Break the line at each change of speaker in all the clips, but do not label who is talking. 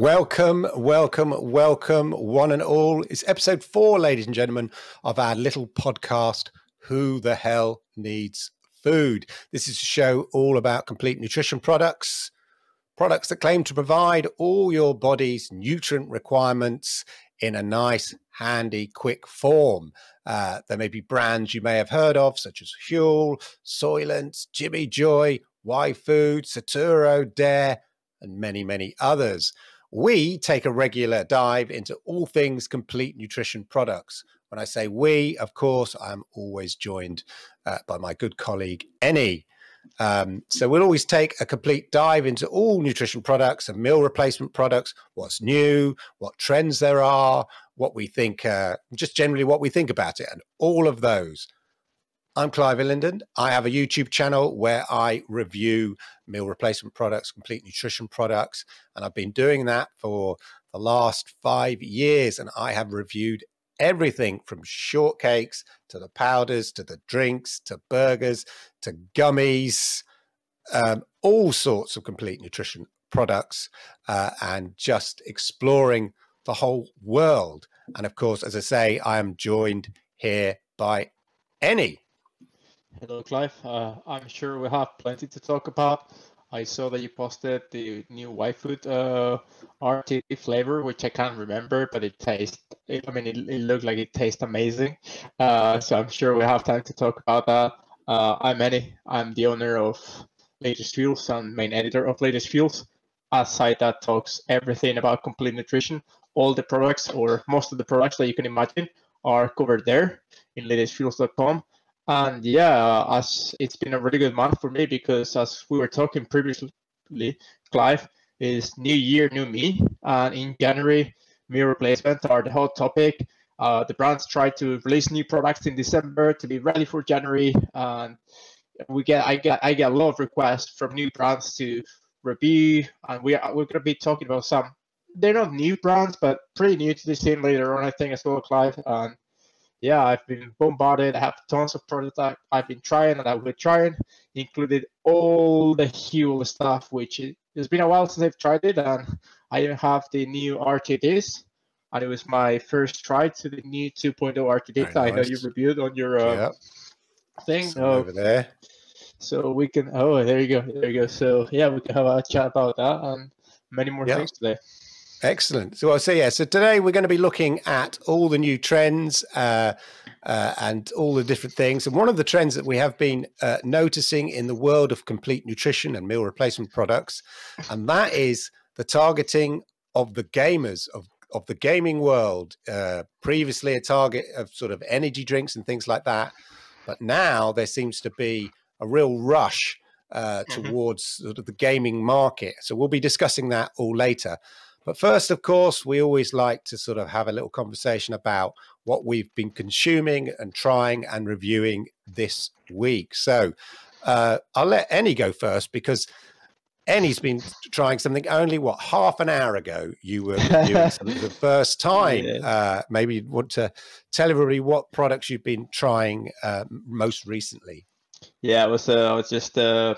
Welcome, welcome, welcome, one and all. It's episode four, ladies and gentlemen, of our little podcast, Who the Hell Needs Food? This is a show all about complete nutrition products, products that claim to provide all your body's nutrient requirements in a nice, handy, quick form. Uh, there may be brands you may have heard of, such as Huel, Soylent, Jimmy Joy, Yfood, Saturo, Dare, and many, many others. We take a regular dive into all things complete nutrition products. When I say we, of course, I'm always joined uh, by my good colleague, Ennie. Um, so we'll always take a complete dive into all nutrition products and meal replacement products, what's new, what trends there are, what we think, uh, just generally what we think about it, and all of those. I'm Clive Illenden. I have a YouTube channel where I review meal replacement products, complete nutrition products, and I've been doing that for the last five years. And I have reviewed everything from shortcakes to the powders to the drinks to burgers to gummies, um, all sorts of complete nutrition products, uh, and just exploring the whole world. And of course, as I say, I am joined here by Ennie.
Hello, Clive. Uh, I'm sure we have plenty to talk about. I saw that you posted the new Yfood uh, RTD flavor, which I can't remember, but it tastes. I mean, it, it looked like it tastes amazing. Uh, so I'm sure we have time to talk about that. Uh, I'm Ennie. I'm the owner of Latest Fuels and main editor of Latest Fuels, a site that talks everything about complete nutrition. All the products, or most of the products that you can imagine, are covered there in latestfuels.com. And yeah, as it's been a really good month for me because as we were talking previously, Clive, is new year, new me. And in January, meal replacements are the hot topic. Uh, the brands try to release new products in December to be ready for January. And we get, I get, I get a lot of requests from new brands to review, and we are, we're going to be talking about some. They're not new brands, but pretty new to the scene later on, I think, as well, Clive. And yeah, I've been bombarded. I have tons of prototype I've been trying and I've been trying, included all the Huel stuff, which it, has been a while since I've tried it, and I even have the new RTDs, and it was my first try to the new 2.0 RTD I know you reviewed on your uh, yep. thing.
So, over there.
So we can. Oh, there you go. There you go. So yeah, we can have a chat about that and many more yep. things today.
Excellent. So, so yeah, so today we're going to be looking at all the new trends uh, uh, and all the different things. And one of the trends that we have been uh, noticing in the world of complete nutrition and meal replacement products, and that is the targeting of the gamers of of the gaming world. Uh, previously, a target of sort of energy drinks and things like that, but now there seems to be a real rush uh, mm-hmm. towards sort of the gaming market. So we'll be discussing that all later. But first, of course, we always like to sort of have a little conversation about what we've been consuming and trying and reviewing this week. So uh, I'll let Ennie go first because Ennie's been trying something only what half an hour ago. You were doing something for the first time. Yeah. Uh, maybe you want to tell everybody what products you've been trying uh, most recently.
Yeah, it was. Uh, I was just uh,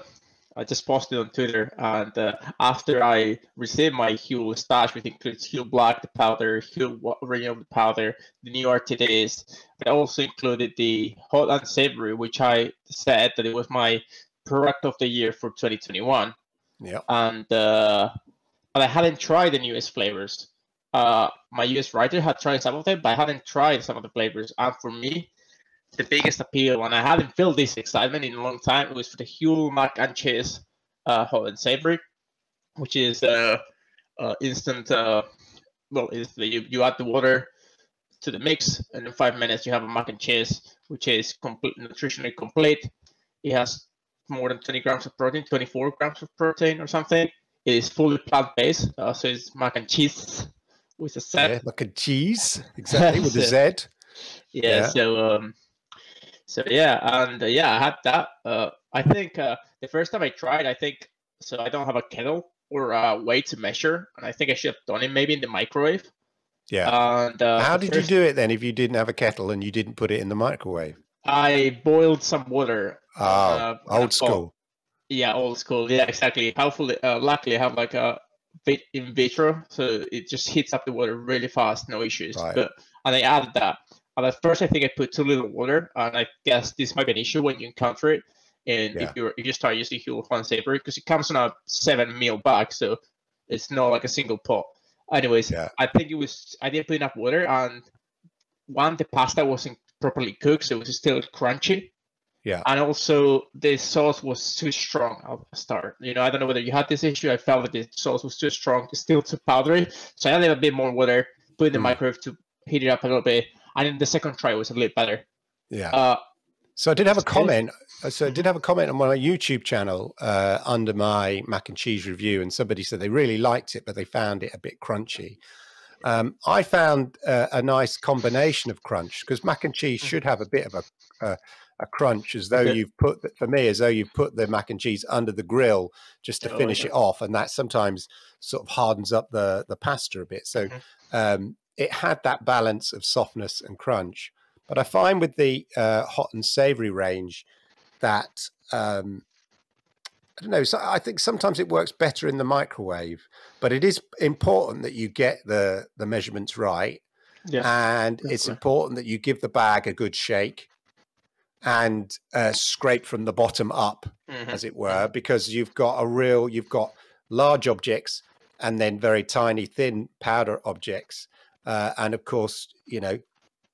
I just posted on Twitter, and uh, after I received my Huel stash, which includes Huel Black, the powder, Huel Original, the powder, the new RTDs, but I also included the Hot and Savory, which I said that it was my product of the year for 2021.
Yeah.
And uh, but I hadn't tried the newest flavors. Uh, my US writer had tried some of them, but I hadn't tried some of the flavors. And for me, the biggest appeal, and I haven't felt this excitement in a long time. It was for the Huel mac and cheese uh, hot and savory, which is uh, uh, instant. Uh, well, is you you add the water to the mix, and in five minutes you have a mac and cheese, which is complete nutritionally complete. It has more than 20 grams of protein, 24 grams of protein or something. It is fully plant based, uh, so it's mac and cheese with a Z.
Yeah, mac and cheese, exactly with a Z.
Yeah, yeah. so um, so yeah, and uh, yeah, I had that. Uh, I think uh, the first time I tried, I think so. I don't have a kettle or a way to measure, and I think I should have done it maybe in the microwave.
Yeah.
And uh,
how did first, you do it then? If you didn't have a kettle and you didn't put it in the microwave,
I boiled some water.
Oh, old school.
Yeah, old school. Yeah, exactly. Hopefully, uh, luckily, I have like a bit in vitro, so it just heats up the water really fast, no issues.
Right.
But and I added that. At first, I think I put too little water, and I guess this might be an issue when you encounter it. And
Yeah.
if you if you start using Huel Juan Savory, because it comes in a seven meal bag, so it's not like a single pot. Anyways,
Yeah.
I think it was I didn't put enough water, and one the pasta wasn't properly cooked, so it was still crunchy.
Yeah.
And also the sauce was too strong at the start. You know, I don't know whether you had this issue. I felt that the sauce was too strong, it's still too powdery. So I added a bit more water, put in the
Mm.
microwave to heat it up a little bit. And then the second try was a little better.
Yeah.
Uh,
So I did have a comment. uh, So I did have a comment on my YouTube channel uh, under my mac and cheese review, and somebody said they really liked it, but they found it a bit crunchy. Um, I found uh, a nice combination of crunch because mac and cheese should have a bit of a a, a crunch, as though you've put for me as though you've put the mac and cheese under the grill just to
Oh,
finish it off, and that sometimes sort of hardens up the the pasta a bit. So
Mhm.
um, it had that balance of softness and crunch. But I find with the uh, hot and savory range that um, I don't know. So I think sometimes it works better in the microwave, but it is important that you get the the measurements right,
yeah.
and it's important that you give the bag a good shake and uh, scrape from the bottom up
Mhm.
as it were, because you've got a real, you've got large objects and then very tiny, thin powder objects. Uh, and of course, you know,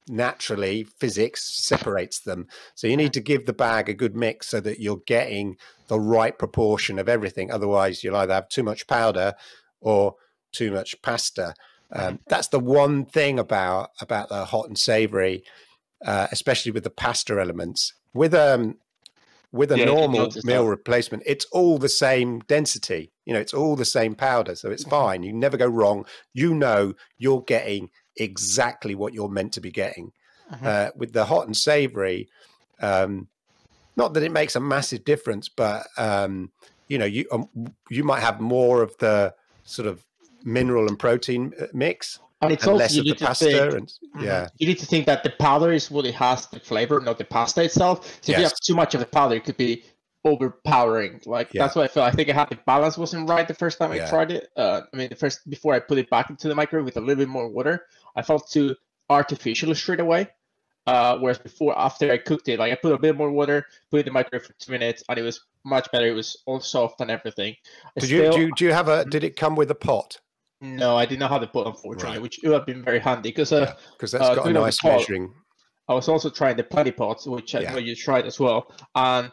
naturally physics separates them. So you need to give the bag a good mix so that you're getting the right proportion of everything. Otherwise, you'll either have too much powder or too much pasta. Um, that's the one thing about about the hot and savory, uh, especially with the pasta elements. With um, with a
Yeah,
normal meal replacement, it's all the same density. You know, it's all the same powder, so it's fine. You never go wrong. You know, you're getting exactly what you're meant to be getting.
Mhm.
Uh, with the hot and savory, um, not that it makes a massive difference, but um, you know, you um, you might have more of the sort of mineral and protein uh, mix
And it's
and
also you need to think,
And
Mhm.
yeah,
You need to think that the powder is what it has the flavor, not the pasta itself. So if you have too much of the powder, it could be overpowering. Like
Yeah.
that's why I felt. I think I had the balance wasn't right the first time
Yeah.
I tried it. Uh, I mean, the first before I put it back into the microwave with a little bit more water, I felt too artificial straight away. Uh, whereas before, after I cooked it, like I put a bit more water, put it in the microwave for two minutes, and it was much better. It was all soft and everything.
Did you do you, do you have a? Did it come with a pot?
No, I did not have the pot, unfortunately,
Right.
which would have been very handy because uh,
Because that's
Uh,
got a
doing it with
nice measuring.
I was also trying the Plenny pots, which I know you tried as well. And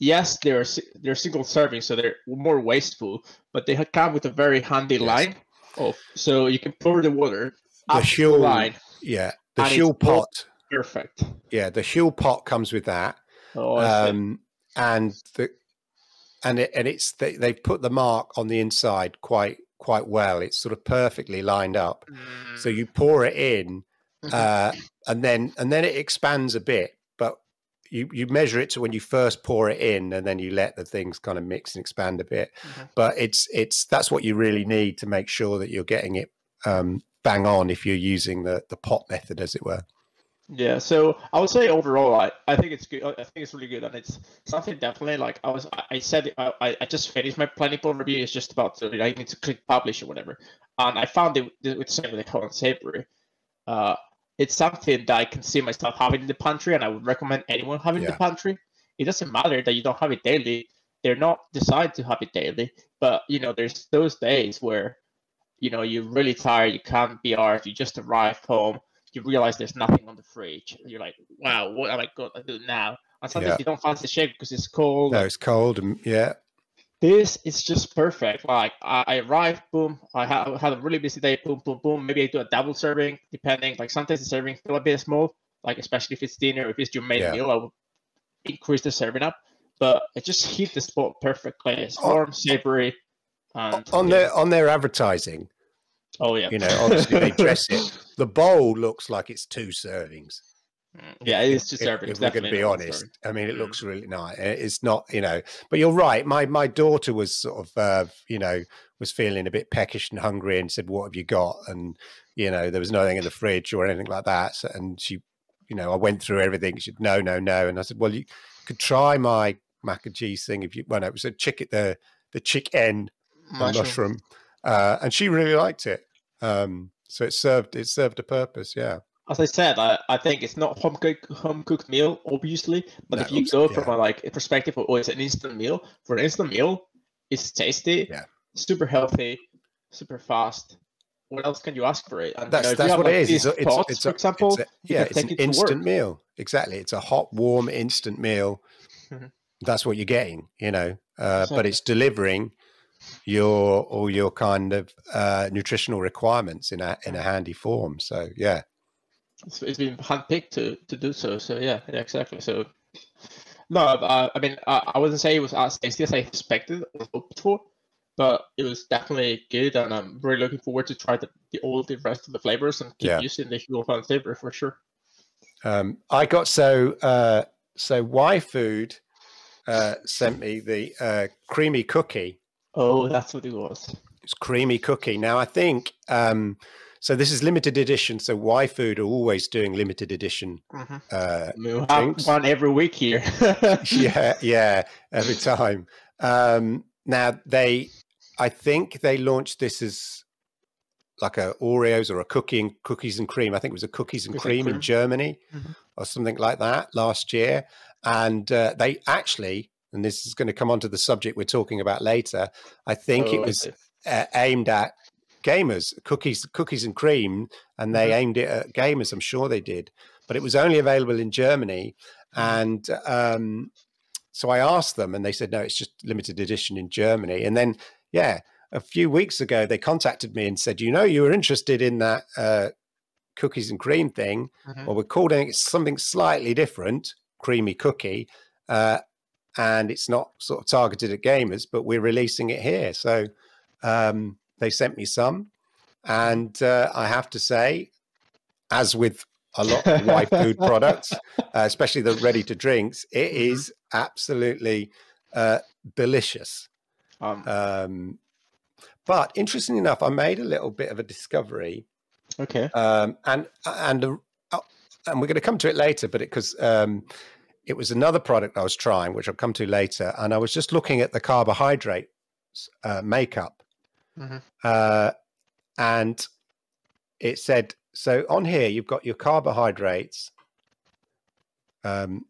yes, they're they're single serving, so they're more wasteful, but they come with a very handy
Yes.
line. Of so you can pour the water
The
up to the line.
Yeah, the
and it's
Huel
all-
pot.
Perfect.
Yeah, the Huel pot comes with that.
Oh,
um, and the and it and it's they, they put the mark on the inside quite quite well. It's sort of perfectly lined up. So
Mm,
you pour it in,
mhm.
uh, and then and then it expands a bit, but you you measure it to when you first pour it in, and then you let the things kind of mix and expand a bit.
Mhm.
But it's it's that's what you really need to make sure that you're getting it um, bang on if you're using the the pot method, as it were.
Yeah, so I would say overall, I, I think it's good. I think it's really good, and it's something definitely like I was. I- said I, I just finished my Plenny Pot review. It's just about to. I need to click publish or whatever, and I found it with same with the Colin Savory. Uh, it's something that I can see myself having in the pantry, and I would recommend anyone having
Yeah.
the pantry. It doesn't matter that you don't have it daily. They're not designed to have it daily, but you know, there's those days where you know you're really tired, you can't be arsed, you just arrived home you realize there's nothing on the fridge. You're like, wow, what am I going to do now? And sometimes
Yeah.
you don't fancy shake because it's cold.
No, it's cold, and yeah,
This is just perfect. Like I, I arrived, boom. I ha- had a really busy day, boom, boom, boom. Maybe I do a double serving, depending. Like sometimes the serving feel a bit small, like especially if it's dinner, if it's your main
Yeah.
meal, I would increase the serving up. But it just hit the spot perfectly. It's
Oh.
warm, savory, and
on
yeah.
their on their advertising,
oh yeah,
you know, obviously they dress it. The bowl looks like it's two servings.
Yeah, it is two
if,
servings.
if we're going to be honest. I mean, it
Mm.
looks really nice. It's not, you know, but you're right. My my daughter was sort of, uh, you know, was feeling a bit peckish and hungry, and said, "What have you got?" And you know, there was nothing in the fridge or anything like that. So, and she, you know, I went through everything. She said, "No, no, no," and I said, "Well, you could try my mac and cheese thing if you." Well, no, it was a chicken, the the chicken
Mushroom.
mushroom. uh, and she really liked it. Um, so it served it served a purpose. Yeah.
As I said, I, I think it's not home cooked home cooked meal, obviously. But
No,
if you go
yeah.
from a like a perspective of oh, it's an instant meal. For an instant meal, it's tasty,
Yeah.
super healthy, super fast. What else can you ask for it? And, you
That's
know, you
that's
have,
what
like,
it is. It's a, it's, a-
for example,
it's a- yeah, it's an
it
instant meal. Exactly, it's a hot, warm, instant meal. That's what you're getting, you know. Uh, but it's delivering your all your kind of uh, nutritional requirements in a in a handy form. So yeah,
it's, it's been handpicked to to do so. So yeah, yeah exactly. So no, uh, I mean, I, I wouldn't say it was as tasty as I expected or hoped for, but it was definitely good, and I'm really looking forward to try the, the all the rest of the flavors and keep
Yeah.
using the Hugo Fan flavor for sure.
um, I got so uh, so Yfood uh, sent me the uh, creamy cookie.
Oh, that's what it was.
It's creamy cookie. Now I think um, so. This is limited edition. So Yfood are always doing limited edition.
Mm-hmm.
Uh,
We have
Drinks.
one every week here.
yeah, yeah, every time. Um, now they, I think they launched this as like a Oreos or a cookie and cookies and cream. I think it was a cookies and
and
cream, in
cream.
Germany
Mhm.
or something like that last year. And uh, they actually, and this is going to come onto the subject we're talking about later. I think
Oh,
it was uh, aimed at gamers, cookies, cookies and cream, and they aimed it at gamers. I'm sure they did, but it was only available in Germany. And um, so I asked them, and they said no, it's just limited edition in Germany. And then, yeah, a few weeks ago, they contacted me and said, you know, you were interested in that uh, cookies and cream thing.
Mhm.
Well, we're calling it something slightly different, creamy cookie. Uh, and it's not sort of targeted at gamers, but we're releasing it here. So um, they sent me some, and uh, I have to say, as with a lot of Y food products, uh, especially the ready to drinks, it
Mhm.
is absolutely uh, delicious.
Um,
Um, but interestingly enough, I made a little bit of a discovery
okay.
um, and and uh, uh, and we're going to come to it later, but it because um, it was another product I was trying, which I'll come to later, and I was just looking at the carbohydrate uh, makeup,
Mhm.
uh, and it said so on here you've got your carbohydrates, um,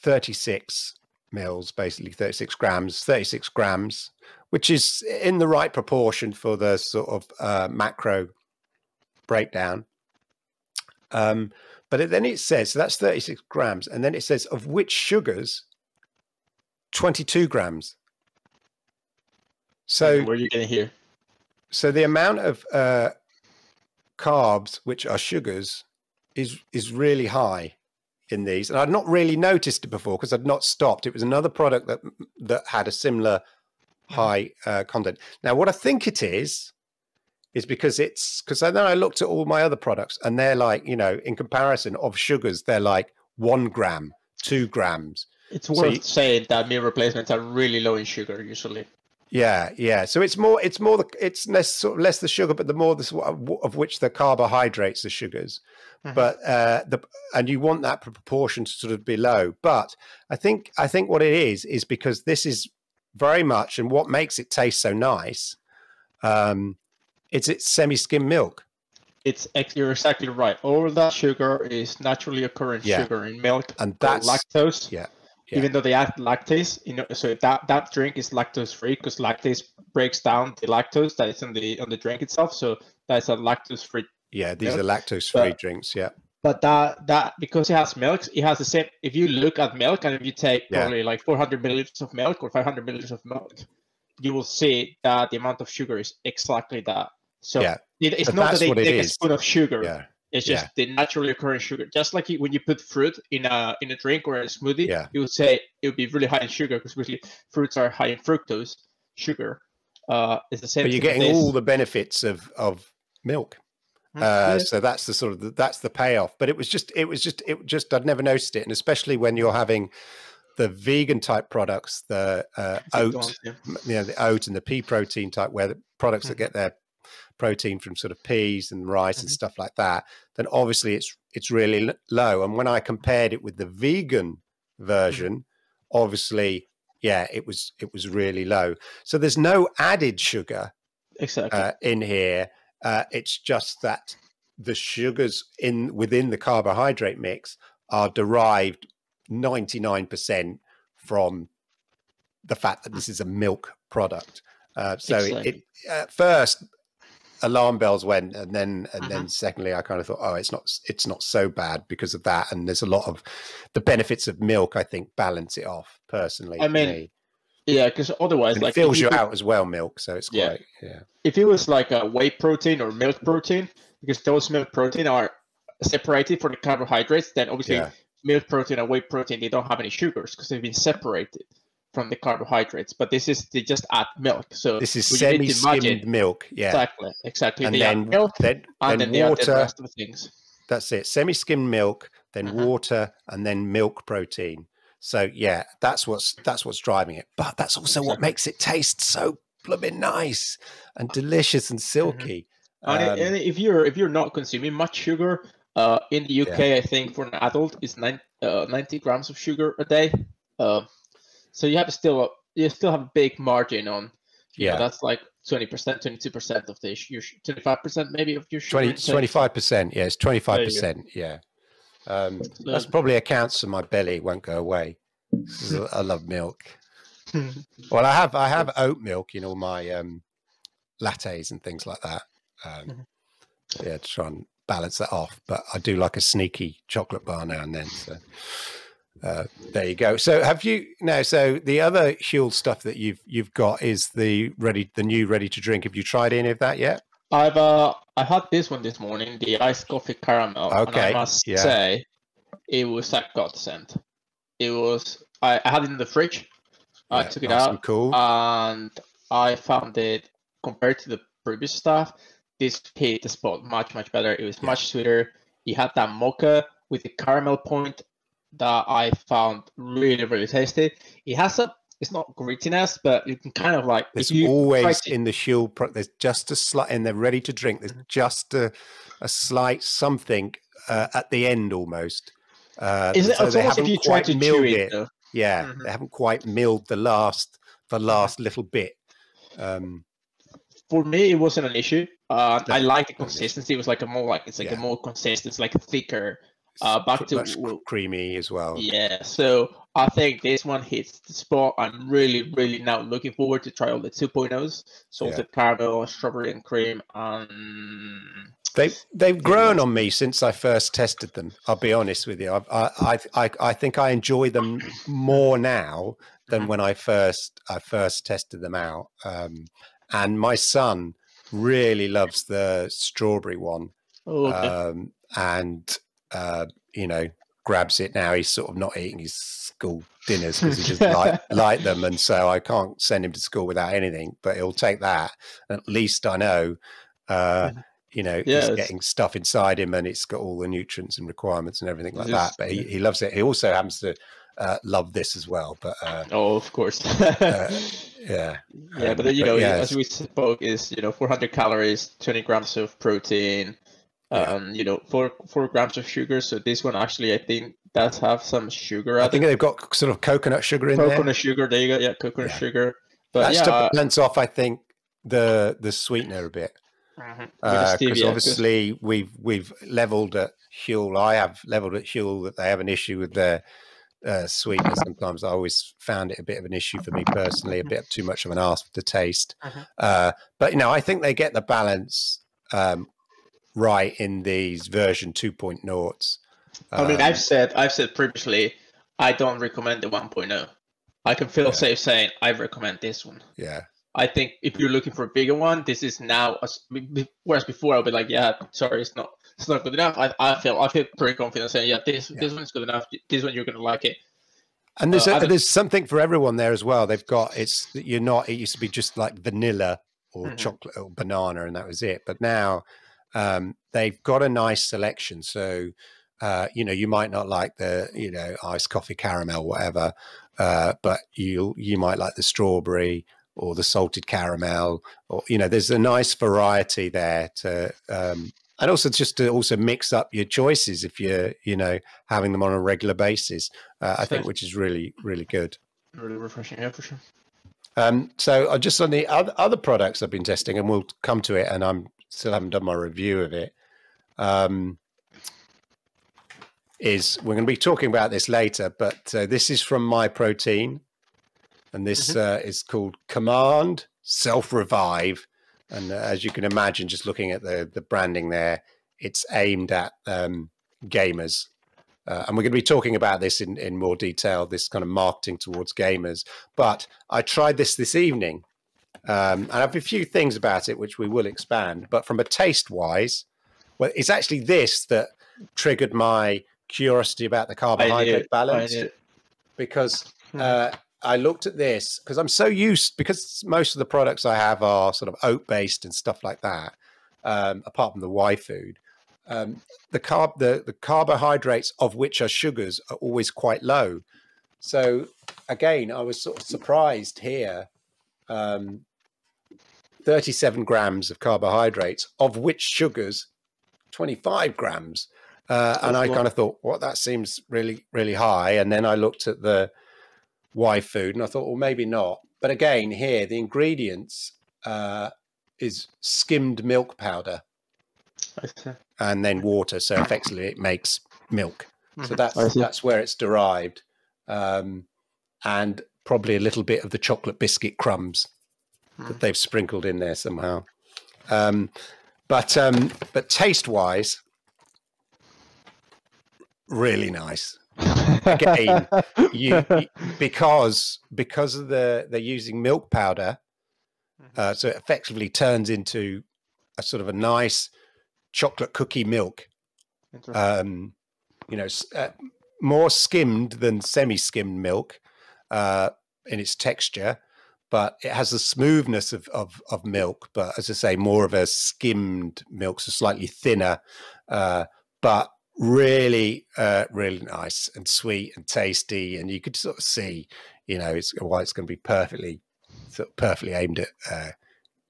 thirty six mils, basically thirty six grams, thirty six grams, which is in the right proportion for the sort of uh, macro breakdown. Um, but then it says, so that's 36 grams. And then it says, of which sugars, 22 grams. So,
Where are you getting here?
so the amount of uh, carbs, which are sugars, is is really high in these. And I'd not really noticed it before because I'd not stopped. It was another product that that had a similar high uh, content. Now, what I think it is is because it's because then I looked at all my other products and they're like, you know, in comparison of sugars, they're like one gram, two grams.
It's
So
worth
you-
saying that meal replacements are really low in sugar usually.
Yeah, yeah. So it's more, it's more, the, it's less sort of less the sugar, but the more the of which the carbohydrates the sugars.
Mhm.
But uh, the and you want that proportion to sort of be low. But I think I think what it is is because this is very much and what makes it taste so nice. Um, it's it's semi-skim milk.
It's you're exactly right. All that sugar is naturally occurring
Yeah.
sugar in milk,
And that's
lactose.
yeah, yeah.
Even though they add lactase, you know, so that that drink is lactose free because lactase breaks down the lactose that is in the on the drink itself. So that's a lactose free.
yeah. These
milk,
are lactose-free
but-
drinks. Yeah,
But that that because it has milk, it has the same. If you look at milk and if you take
Yeah.
probably like 400 milliliters of milk or 500 milliliters of milk, you will see that the amount of sugar is exactly that. So
Yeah.
it, it's
But
not that they take a spoon of sugar.
yeah,
It's
Yeah.
just the naturally occurring sugar. Just like when you put fruit in a in a drink or a smoothie,
Yeah.
you would say it would be really high in sugar because usually fruits are high in fructose sugar. Uh, it's the same.
but you're getting all the benefits of of milk.
Mm,
Uh,
yeah.
So that's the sort of the, that's the payoff. But it was just it was just it just I'd never noticed it, and especially when you're having the vegan type products, the uh, oat,
yeah.
you know, the oat and the pea protein type, where the products that
Mhm.
get their protein from sort of peas and rice and
Mhm.
stuff like that, then obviously it's it's really low. And when I compared it with the vegan version, obviously, yeah, it was it was really low. So there's no added sugar
exactly
uh, in here. Uh, it's just that the sugars in within the carbohydrate mix are derived 99% from the fact that this is a milk product. Uh, so it, it, at first alarm bells went and then and uh-huh. then secondly i kind of thought oh it's not it's not so bad because of that and there's a lot of the benefits of milk i think balance it off personally
i mean me. yeah because otherwise
and
like
it fills you, out as well milk so it's yeah. quite yeah
if it was like a whey protein or milk protein because those milk protein are separated for the carbohydrates then obviously yeah. milk protein and whey protein they don't have any sugars because they've been separated from the carbohydrates, but this is they just add milk. So
this is semi-skimmed milk. Yeah,
exactly, exactly.
And they then milk, then, and then, then water. The rest
of the things.
That's it. Semi-skimmed milk, then uh-huh. water, and then milk protein. So yeah, that's what's that's what's driving it. But that's also exactly. what makes it taste so blooming nice and delicious and mm-hmm. silky.
Mm-hmm. Um, and, if you're if you're not consuming much sugar, uh, in the UK, yeah. I think for an adult is nine, uh, 90 grams of sugar a day. Uh, so you have still a, you still have a big margin on. Yeah, know, that's like twenty percent, twenty two percent of the your twenty five percent maybe of your
25 percent. Yeah, it's twenty five percent. Yeah, um, so, that's probably accounts for my belly won't go away. I love milk. well, I have I have oat milk in all my um, lattes and things like that. Um, mm-hmm. yeah, to try and balance that off. But I do like a sneaky chocolate bar now and then. So uh, there you go. So have you now? So the other Huel stuff that you've you've got is the ready, the new ready to drink. Have you tried any of that yet?
I've uh, I had this one this morning, the iced coffee caramel. Okay. I must yeah. say, it was a godsend. It was. I, I had it in the fridge. I took it out.
and, Cool.
And I found it compared to the previous stuff. This hit the spot much much better. It was yeah. much sweeter. It had that mocha with the caramel point that I found really, really tasty. It has a it's not grittiness, but you can kind of like.
There's always in the shield. Pro- there's just a slight, and they're ready to drink. There's mm-hmm. just a, a slight something uh, at the end almost.
Uh, Is it? So they haven't if you try to chew it.
it yeah, mm-hmm. they haven't quite milled the last the last little bit. Um,
For me, it wasn't an issue. Uh, I like the consistency. It was like a more like it's like yeah. a more consistent, it's like thicker uh, back to
creamy as well.
Yeah, so I think this one hits the spot. I'm really, really now looking forward to try all the 2.0s, salted yeah. caramel, strawberry and cream. Um,
they they've grown on me since I first tested them. I'll be honest with you. I I I, I think I enjoy them more now than mm-hmm. when I first I first tested them out. Um, and my son really loves the strawberry one.
Oh, okay. um,
and uh, you know, grabs it now. He's sort of not eating his school dinners because he doesn't like, like them. And so I can't send him to school without anything, but he'll take that. At least I know, uh, you know, he's getting stuff inside him and it's got all the nutrients and requirements and everything like that. But he, he loves it. He also happens to uh, love this as well. But uh,
oh, of course,
uh, yeah,
yeah. Um, but you but know, yeah, as we spoke, is you know, 400 calories, 20 grams of protein, um, you know, four four grams of sugar. So this one actually, I think, does have some sugar.
I think they've got sort of coconut sugar in
coconut
there.
Coconut sugar. There you go. Yeah, coconut yeah. sugar.
But That's yeah, to uh, off, I think, the the sweetener a bit. Because mm-hmm. uh, obviously cause... we've we've leveled at Huel. I have leveled at Huel that they have an issue with their uh, sweetener. Sometimes I always found it a bit of an issue for me personally, a bit too much of an ask to taste. Mm-hmm. Uh, but you know, I think they get the balance um, right in these version 2.0s.
I mean, I've um, said I've said previously, I don't recommend the 1.0. I can feel yeah. safe saying I recommend this one.
Yeah.
I think if you're looking for a bigger one, this is now. Whereas before, I'll be like, yeah, sorry, it's not, it's not good enough. I, I feel, I feel pretty confident saying, yeah, this, yeah. this one's good enough. This one you're gonna like it.
And there's uh, a, there's something for everyone there as well. They've got it's you're not. It used to be just like vanilla or mm-hmm. chocolate or banana, and that was it. But now um, they've got a nice selection. So, uh, you know, you might not like the, you know, iced coffee caramel, whatever, uh, but you you might like the strawberry or the salted caramel, or you know, there's a nice variety there to, um, and also just to also mix up your choices if you're, you know, having them on a regular basis. Uh, I think, which is really really good.
Really refreshing, yeah, for sure.
Um, so I just on the other, other products I've been testing, and we'll come to it, and I'm still haven't done my review of it. Um, is we're going to be talking about this later, but uh, this is from Myprotein, and this mm-hmm. uh, is called Command Self Revive. And uh, as you can imagine, just looking at the the branding there, it's aimed at um, gamers. Uh, and we're going to be talking about this in, in more detail, this kind of marketing towards gamers. But I tried this this evening, um, and I have a few things about it which we will expand. But from a taste wise, well, it's actually this that triggered my curiosity about the carbohydrate balance because hmm. uh, I looked at this because I'm so used because most of the products I have are sort of oat based and stuff like that. Um, apart from the Yfood, um, the carb the, the carbohydrates of which are sugars are always quite low. So again, I was sort of surprised here. Um, 37 grams of carbohydrates, of which sugars 25 grams. Uh, and I kind of thought, well, that seems really, really high. And then I looked at the Yfood and I thought, well, maybe not. But again, here, the ingredients uh, is skimmed milk powder and then water. So effectively, it makes milk. So mm-hmm. that's that's where it's derived, um, and probably a little bit of the chocolate biscuit crumbs that hmm. they've sprinkled in there somehow. Um, but um, but taste wise, really nice. Again, you, because because of the they're using milk powder, mm-hmm. uh, so it effectively turns into a sort of a nice chocolate cookie milk. Um, you know, uh, more skimmed than semi-skimmed milk uh, in its texture, but it has the smoothness of, of, of milk. But as I say, more of a skimmed milk, so slightly thinner. Uh, but really, uh, really nice and sweet and tasty. And you could sort of see, you know, it's why it's going to be perfectly, sort of perfectly aimed at uh,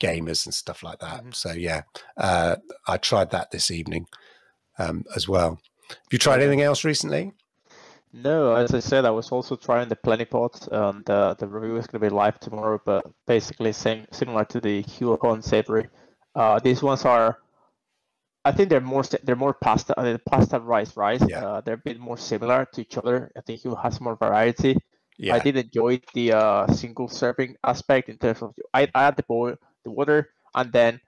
gamers and stuff like that. Mm-hmm. So yeah, uh, I tried that this evening um, as well. Have you tried anything else recently?
No, as I said, I was also trying the Plenny Pot, and uh, the review is going to be live tomorrow. But basically, same similar to the Huacon Savory. Uh, these ones are I think they're more they're more pasta uh, pasta rice rice. Yeah. Uh, they're a bit more similar to each other. I think he has more variety. Yeah. I did enjoy the uh, single serving aspect in terms of I, I add the boil the water and then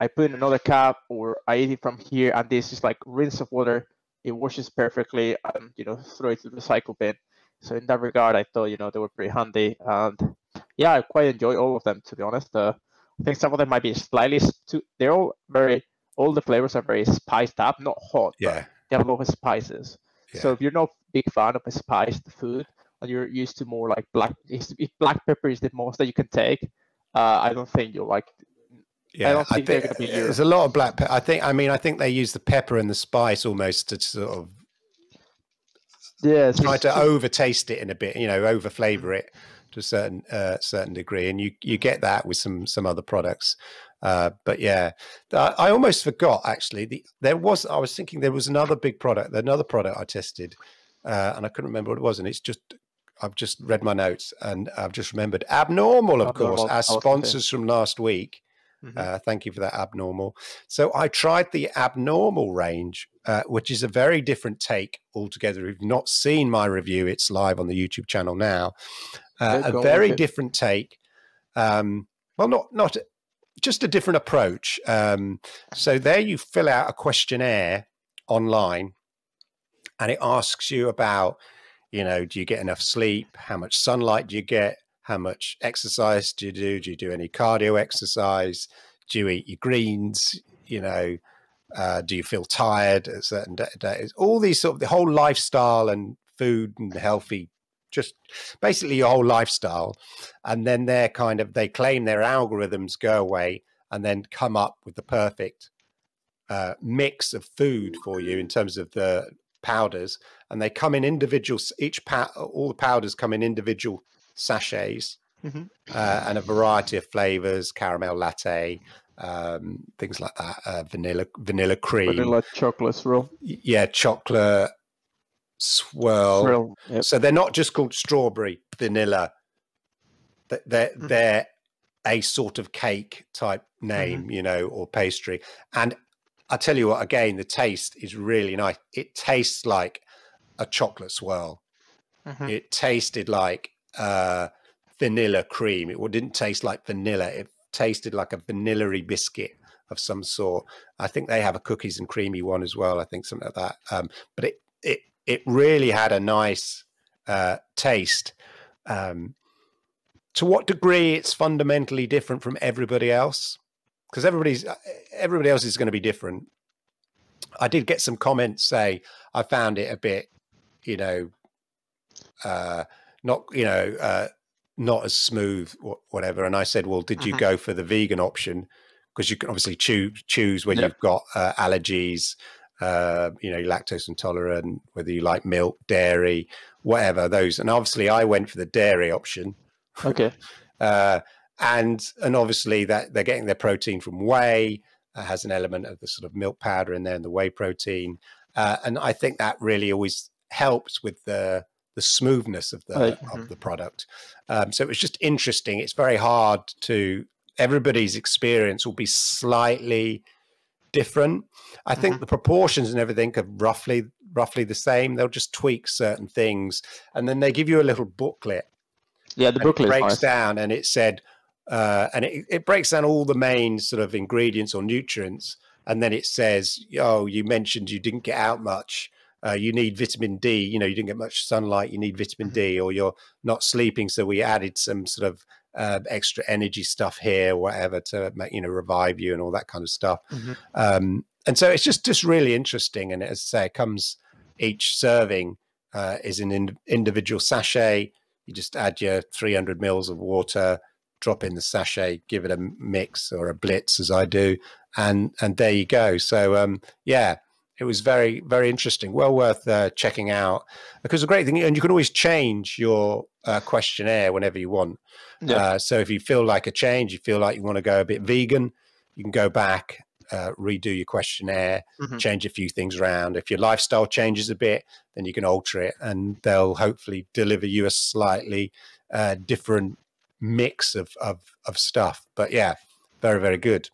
I put in another cup or I eat it from here and this is like rinse of water. It washes perfectly and you know throw it to the recycle bin. So in that regard, I thought you know they were pretty handy and yeah, I quite enjoy all of them to be honest. Uh, I think some of them might be slightly too. They're all very all the flavors are very spiced up, not hot.
Yeah.
They have a lot of spices. Yeah. So if you're not a big fan of a spiced food and you're used to more like black, if black pepper is the most that you can take, uh, I don't think you'll like.
Yeah, I think, I think there's a lot of black pepper. I think. I mean, I think they use the pepper and the spice almost to sort of.
Yeah,
try to over taste it in a bit, you know, over flavor it to a certain uh, certain degree, and you you get that with some some other products. Uh, but yeah, I almost forgot actually. The, there was I was thinking there was another big product, another product I tested, uh, and I couldn't remember what it was. And it's just I've just read my notes and I've just remembered Abnormal, of Abnormal. course, our sponsors from last week. Mm-hmm. Uh, thank you for that, Abnormal. So I tried the Abnormal range, uh, which is a very different take altogether. If you've not seen my review, it's live on the YouTube channel now. Uh, a very different take. Um, well, not not just a different approach. Um, so there you fill out a questionnaire online and it asks you about, you know, do you get enough sleep? How much sunlight do you get? How much exercise do you do? Do you do any cardio exercise? Do you eat your greens? You know, uh, do you feel tired at certain days? All these sort of the whole lifestyle and food and healthy just basically your whole lifestyle and then they're kind of they claim their algorithms go away and then come up with the perfect uh, mix of food for you in terms of the powders and they come in individual each pa- all the powders come in individual sachets mm-hmm. uh, and a variety of flavors caramel latte um, things like that uh, vanilla vanilla cream
vanilla chocolate swirl
yeah chocolate swirl. yep. So they're not just called strawberry, vanilla. they're mm-hmm. they're a sort of cake type name, mm-hmm. you know, or pastry. And I tell you what, again, the taste is really nice. It tastes like a chocolate swirl. Mm-hmm. It tasted like uh, vanilla cream. It didn't taste like vanilla. It tasted like a vanilla biscuit of some sort. I think they have a cookies and creamy one as well. I think something like that. Um, but it it it really had a nice uh, taste. Um, to what degree it's fundamentally different from everybody else? Because everybody's everybody else is going to be different. I did get some comments say I found it a bit, you know, uh, not you know uh, not as smooth, whatever. And I said, well, did you mm-hmm. go for the vegan option? Because you can obviously choose choose when you've got uh, allergies, uh, you know, lactose intolerant, whether you like milk, dairy, whatever those. And obviously, I went for the dairy option.
Okay.
uh, and and obviously that they're getting their protein from whey. Uh, has an element of the sort of milk powder in there and the whey protein. Uh, and I think that really always helps with the the smoothness of the right. of mm-hmm. the product. Um, so it was just interesting. It's very hard to everybody's experience will be slightly different. I think mm-hmm. the proportions and everything are roughly roughly the same. They'll just tweak certain things, and then they give you a little booklet.
Yeah, the booklet
breaks nice. down, and it said, uh, and it, it breaks down all the main sort of ingredients or nutrients, and then it says, "Oh, you mentioned you didn't get out much." Uh, you need vitamin D. You know, you didn't get much sunlight. You need vitamin mm-hmm. D, or you're not sleeping. So we added some sort of uh, extra energy stuff here, whatever, to you know revive you and all that kind of stuff. Mm-hmm. Um, and so it's just just really interesting. And as I say, it comes each serving uh, is an in, individual sachet. You just add your 300 mils of water, drop in the sachet, give it a mix or a blitz, as I do, and and there you go. So um, yeah it was very very interesting well worth uh, checking out because the great thing and you can always change your uh, questionnaire whenever you want yeah. uh, so if you feel like a change you feel like you want to go a bit vegan you can go back uh, redo your questionnaire mm-hmm. change a few things around if your lifestyle changes a bit then you can alter it and they'll hopefully deliver you a slightly uh, different mix of, of of stuff but yeah very very good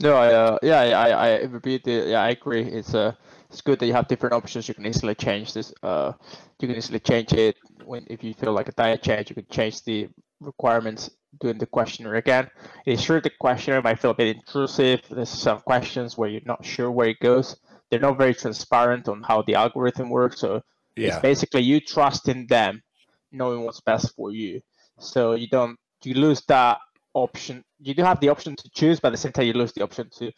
no, I, uh, yeah, I, I repeat it. Yeah, I agree. It's uh, it's good that you have different options. You can easily change this. Uh, you can easily change it when if you feel like a diet change. You can change the requirements doing the questionnaire again. It's sure the questionnaire might feel a bit intrusive. There's some questions where you're not sure where it goes. They're not very transparent on how the algorithm works. So yeah. it's basically you trusting them, knowing what's best for you. So you don't you lose that option. You do have the option to choose, but at the same time, you lose the option to.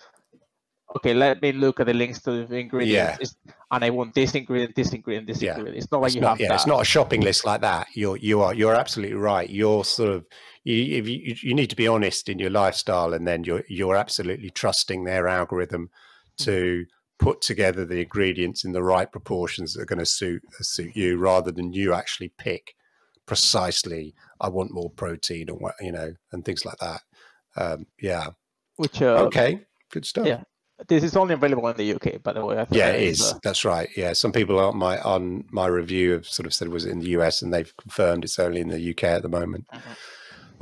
Okay, let me look at the links to the ingredients, yeah. and I want this ingredient, this ingredient, this yeah. ingredient. It's not like
it's
you
not,
have
yeah,
that.
It's not a shopping list like that. You're you are you're absolutely right. You're sort of you, if you you need to be honest in your lifestyle, and then you're you're absolutely trusting their algorithm hmm. to put together the ingredients in the right proportions that are going to suit suit you, rather than you actually pick precisely I want more protein or what you know and things like that. Um, yeah.
Which uh,
okay, good stuff.
Yeah. This is only available in the UK, by the way.
Yeah, it is. Uh... That's right. Yeah, some people on my on my review have sort of said it was in the US, and they've confirmed it's only in the UK at the moment. Mm-hmm.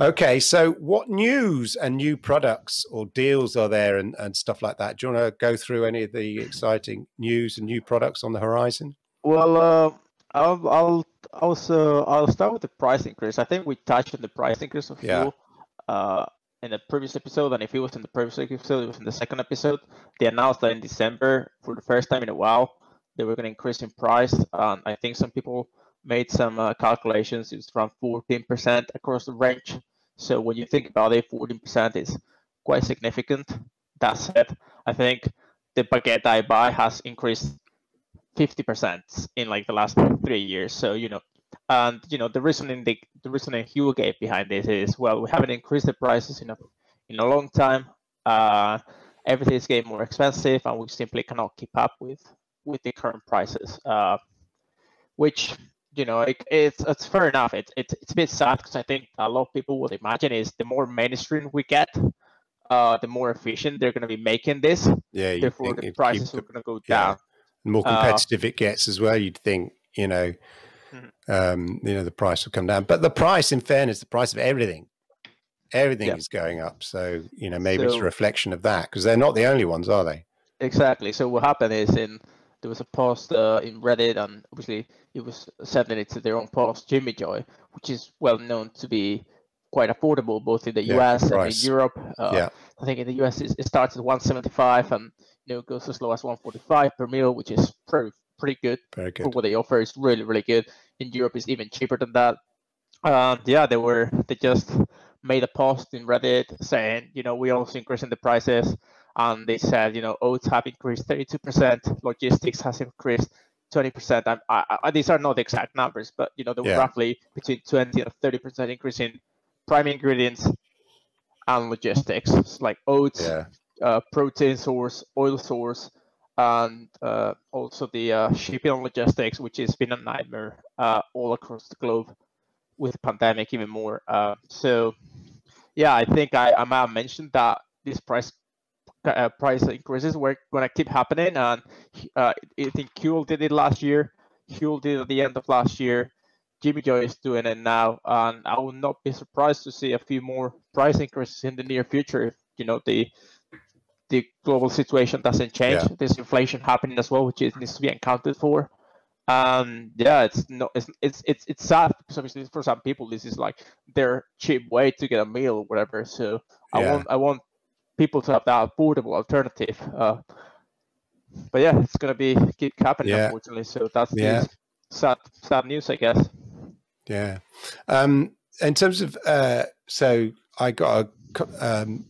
Okay, so what news and new products or deals are there and, and stuff like that? Do you want to go through any of the exciting news and new products on the horizon?
Well, uh, I'll, I'll also I'll start with the price increase. I think we touched on the price increase of Huel uh, in the previous episode, and if it was in the previous episode, it was in the second episode. They announced that in December, for the first time in a while, they were going to increase in price. Um, I think some people made some uh, calculations. It's around 14% across the range. So when you think about it, 14% is quite significant. That said, I think the baguette I buy has increased 50% in like the last three years. So, you know, and you know, the reasoning the, the reasoning Huel gave behind this is well, we haven't increased the prices in a in a long time. Uh, everything is getting more expensive, and we simply cannot keep up with with the current prices. Uh, which you know, it, it's it's fair enough. It's it's it's a bit sad because I think a lot of people would imagine is the more mainstream we get, uh, the more efficient they're going to be making this.
Yeah,
therefore the prices are going to go down
the more uh, competitive uh, it gets as well, you'd think, you know, mm-hmm. um, you know, the price will come down. But the price, in fairness, the price of everything, everything yeah. is going up. So you know, maybe so, it's a reflection of that because they're not the only ones, are they?
Exactly. So what happened is in there was a post uh, in Reddit, and obviously it was sending it to their own post, Jimmy Joy, which is well known to be quite affordable both in the yeah, US price. and in Europe. Uh, yeah. I think in the US it, starts at 175 and you know goes as low as 145 per meal, which is pretty pretty good,
Very good.
for what they offer. It's really really good. In Europe, it's even cheaper than that. And yeah, they were they just made a post in Reddit saying you know we also increasing the prices and they said, you know, oats have increased 32%, logistics has increased 20%. I, I, I, these are not the exact numbers, but you know, they were yeah. roughly between 20 and 30% increase in prime ingredients and logistics, like oats, yeah. Uh, protein source, oil source, and uh, also the uh, shipping and logistics, which has been a nightmare uh, all across the globe with the pandemic, even more. So, yeah, I think I, I might have mentioned that this price price increases were going to keep happening. And I think Huel did it last year. Huel did it at the end of last year. Jimmy Joy is doing it now, and I will not be surprised to see a few more price increases in the near future if you know the the global situation doesn't change. Yeah. There's inflation happening as well, which is, needs to be accounted for. And yeah, it's no, it's it's it's it's sad because obviously for some people this is like their cheap way to get a meal or whatever. So yeah. I want I want people to have that affordable alternative. Uh, but yeah, it's gonna be keep happening yeah. unfortunately. So that's yeah. sad sad news, I guess.
Yeah. Um, in terms of uh, so I got a um,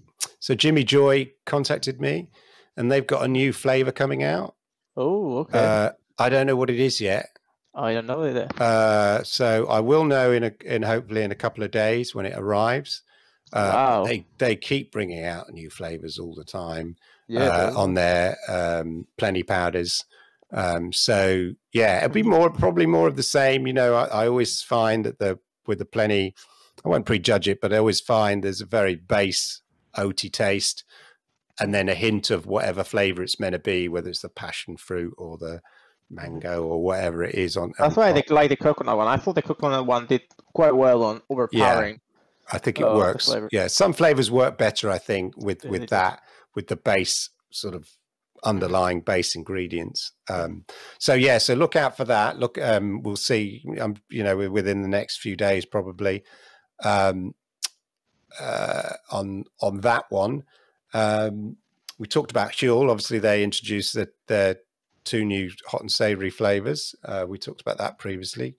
so Jimmy Joy contacted me, and they've got a new flavor coming out.
Oh, okay.
Uh, I don't know what it is yet.
I don't know either.
Uh, so I will know in a in hopefully in a couple of days when it arrives. Uh, wow. They they keep bringing out new flavors all the time yeah, uh, on their um, Plenny powders. Um, so yeah, it'll be more probably more of the same. You know, I, I, always find that the with the Plenny, I won't prejudge it, but I always find there's a very base oaty taste, and then a hint of whatever flavor it's meant to be, whether it's the passion fruit or the mango or whatever it is on.
That's why I like the coconut one. I thought the coconut one did quite well on overpowering.
I think it oh, works. Yeah, some flavors work better. I think with yeah, with that with the base sort of underlying base ingredients. Um, so yeah, so look out for that. Look, um, we'll see. Um, you know, within the next few days, probably um, uh, on on that one. Um, we talked about Huel. Obviously, they introduced the, their two new hot and savory flavors. Uh, we talked about that previously.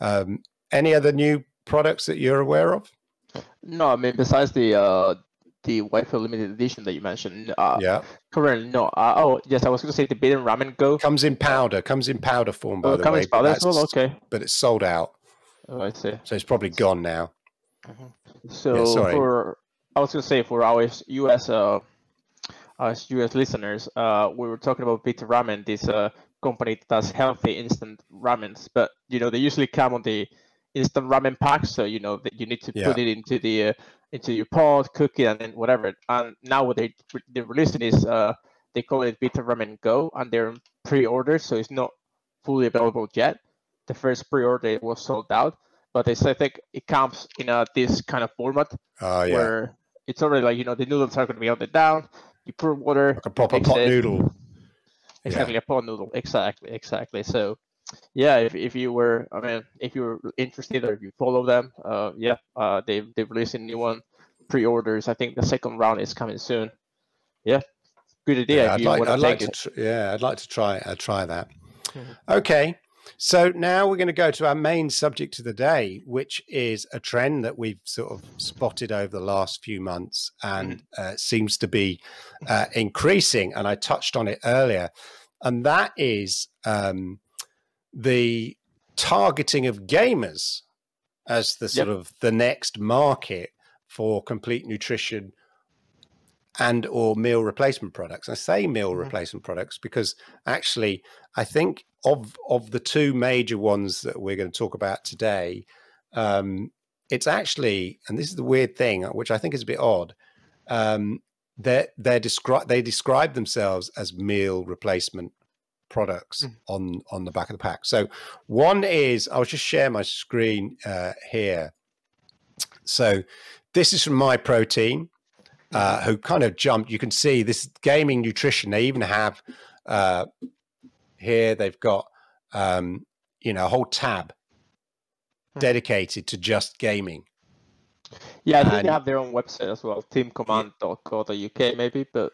Um, any other new products that you're aware of?
No, I mean besides the uh the Yfood limited edition that you mentioned. Uh,
yeah.
Currently, no. Uh, oh, yes, I was going to say the Bitten Ramen Go
comes in powder. Comes in powder form, by oh, the way. Powder
as well? Okay.
But it's sold out.
Oh, I see.
So it's probably gone now.
Mm-hmm. So yeah, for I was going to say for our US uh US listeners, uh, we were talking about Bitter Ramen, this uh company that does healthy instant ramens, but you know they usually come on the instant ramen pack, so you know that you need to yeah. put it into the uh, into your pot, cook it, and then whatever. And now what they they're releasing is uh, they call it Bitter Ramen Go, and they're pre-order, so it's not fully available yet. The first pre-order was sold out, but they say think it comes in a this kind of format
uh, yeah.
where it's already like you know the noodles are going to be on the down. You pour water,
like a proper pot it. noodle.
Exactly, yeah. a pot noodle. Exactly, exactly. So yeah, if, if you were, I mean, if you're interested or if you follow them, uh, yeah, uh, they they've released a new one, pre-orders. I think the second round is coming soon. Yeah, good idea.
Yeah, I'd like, I'd like to, tr- yeah, I'd like to try, uh, try that. Mm-hmm. Okay, so now we're going to go to our main subject of the day, which is a trend that we've sort of spotted over the last few months and mm-hmm. uh, seems to be uh, increasing. And I touched on it earlier, and that is. Um, the targeting of gamers as the sort yep. of the next market for complete nutrition and or meal replacement products. I say meal mm-hmm. replacement products because actually I think of of the two major ones that we're going to talk about today, um, it's actually, and this is the weird thing, which I think is a bit odd. Um, they they describe they describe themselves as meal replacement products
Mm.
on on the back of the pack. So one is I'll just share my screen uh, here. So this is from My Protein, uh, who kind of jumped. You can see this gaming nutrition. They even have uh, here. They've got um, you know a whole tab
Hmm.
dedicated to just gaming.
Yeah, I think
And-
they have their own website as well, teamcommand.co.uk maybe, but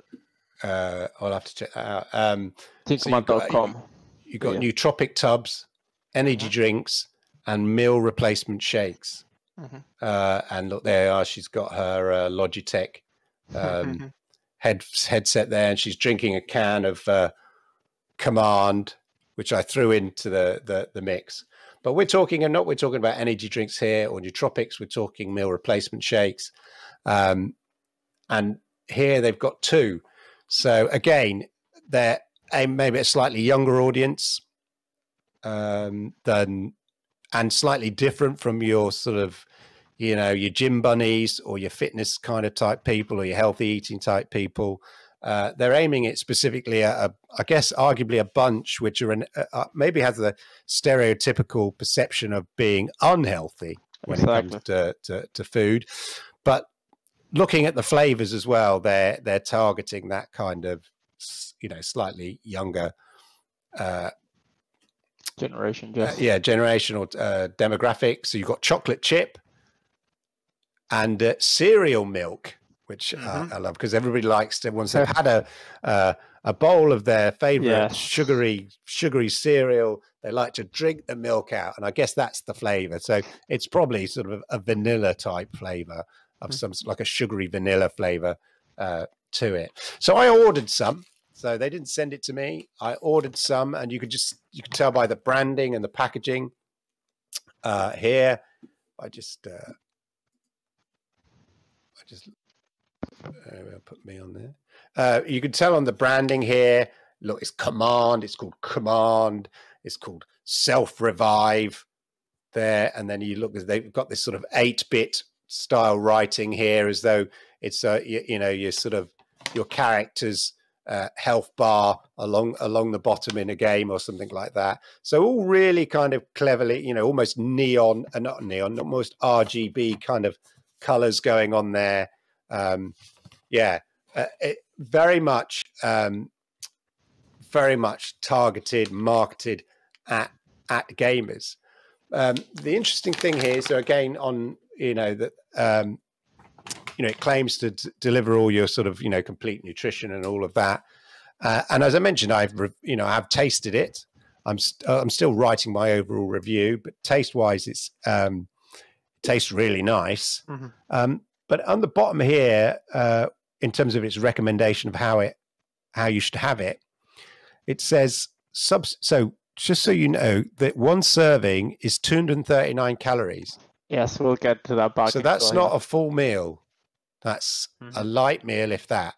Uh, I'll have to check that out. Um, you've got-
teamcommand.com.
You've got
Yeah.
nootropic tubs, energy
Mhm.
drinks, and meal replacement shakes.
Mhm.
Uh, and look, there are. She's got her uh, Logitech um, head headset there, and she's drinking a can of uh, Command, which I threw into the, the the mix. But we're talking, and not we're talking about energy drinks here or nootropics. We're talking meal replacement shakes, um, and here they've got two. So again, they're aimed maybe a slightly younger audience um, than, and slightly different from your sort of, you know, your gym bunnies or your fitness kind of type people or your healthy eating type people. Uh, they're aiming it specifically at, a, I guess, arguably a bunch which are an, uh, uh, maybe has the stereotypical perception of being unhealthy when it comes to, to, to food. But looking at the flavors as well, they're they're targeting that kind of you know slightly younger, uh,
Generation,
uh, yeah, generational uh, demographic. So you've got chocolate chip and uh, cereal milk, which uh,
Mhm.
I love because everybody likes to once they've had a uh, a bowl of their favorite
Yes.
sugary sugary cereal, they like to drink the milk out, and I guess that's the flavor. So it's probably sort of a vanilla type flavor of some like a sugary vanilla flavor uh, to it. So I ordered some. So they didn't send it to me. I ordered some, and you could just you can tell by the branding and the packaging uh, here. I just uh, I just uh, put me on there. Uh, you can tell on the branding here. Look, it's command. It's called command. It's called self revive there, and then you look they've got this sort of eight bit style writing here, as though it's uh, you, you know your sort of your characters uh, health bar along along the bottom in a game or something like that. So all really kind of cleverly, you know, almost neon, uh, not neon, almost RGB kind of colors going on there. Um, yeah, uh, it, very much, um, very much targeted, marketed at at gamers. Um, the interesting thing here, so again, on you know that um, you know it claims to d- deliver all your sort of you know complete nutrition and all of that. Uh, and as I mentioned, I've re- you know I've tasted it. I'm st- uh, I'm still writing my overall review, but taste wise, it's um, tastes really nice.
Mhm.
Um, but on the bottom here, uh, in terms of its recommendation of how it how you should have it, it says sub. So just so you know that one serving is 239 calories.
Yes, we'll get to that back.
So that's not a full meal. That's a light meal, if that,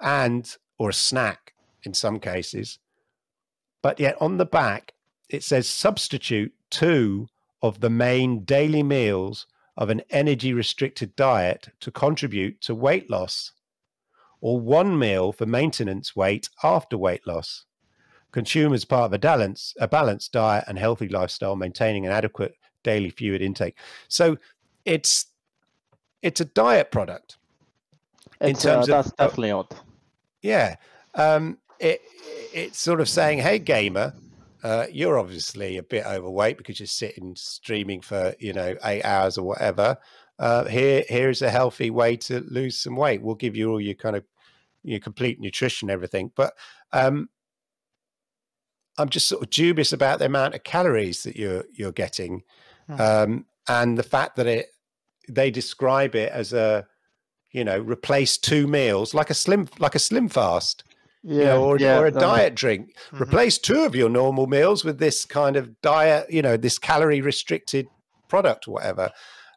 and or a snack in some cases. But yet on the back, it says substitute two of the main daily meals of an energy restricted diet to contribute to weight loss, or one meal for maintenance weight after weight loss. Consume as part of a balance, a balanced diet and healthy lifestyle, maintaining an adequate daily fluid intake. So it's it's a diet product. in
It's, uh,
terms of-
that's definitely odd.
Yeah. Um, it, it's sort of saying, hey, gamer, uh, you're obviously a bit overweight because you're sitting streaming for, you know, eight hours or whatever. Uh, here, here's a healthy way to lose some weight. We'll give you all your kind of your complete nutrition, everything. But um, I'm just sort of dubious about the amount of calories that you're you're getting,
Hmm.
um, and the fact that it they describe it as a you know replace two meals like a slim like a slim fast
Yeah,
you know, or,
yeah,
or a diet drink
mhm.
replace two of your normal meals with this kind of diet you know this calorie restricted product or whatever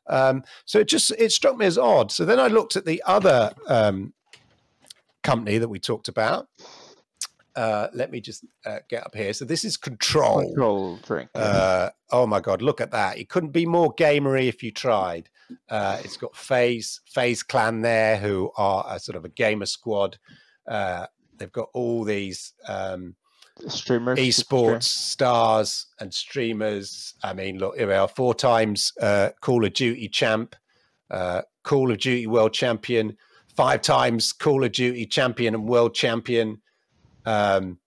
um, so it just it struck me as odd so then i looked at the other um, company that we talked about uh, let me just uh, get up here so this is control
Control drink.
uh, oh my god, look at that! It couldn't be more gamery if you tried. Uh, it's got FaZe FaZe Clan there, who are a sort of a gamer squad. They've got all these um,
streamers,
esports stars and streamers. I mean, look, here we are, four times uh, Call of Duty champ, uh, Call of Duty world champion, five times Call of Duty champion and world champion, um,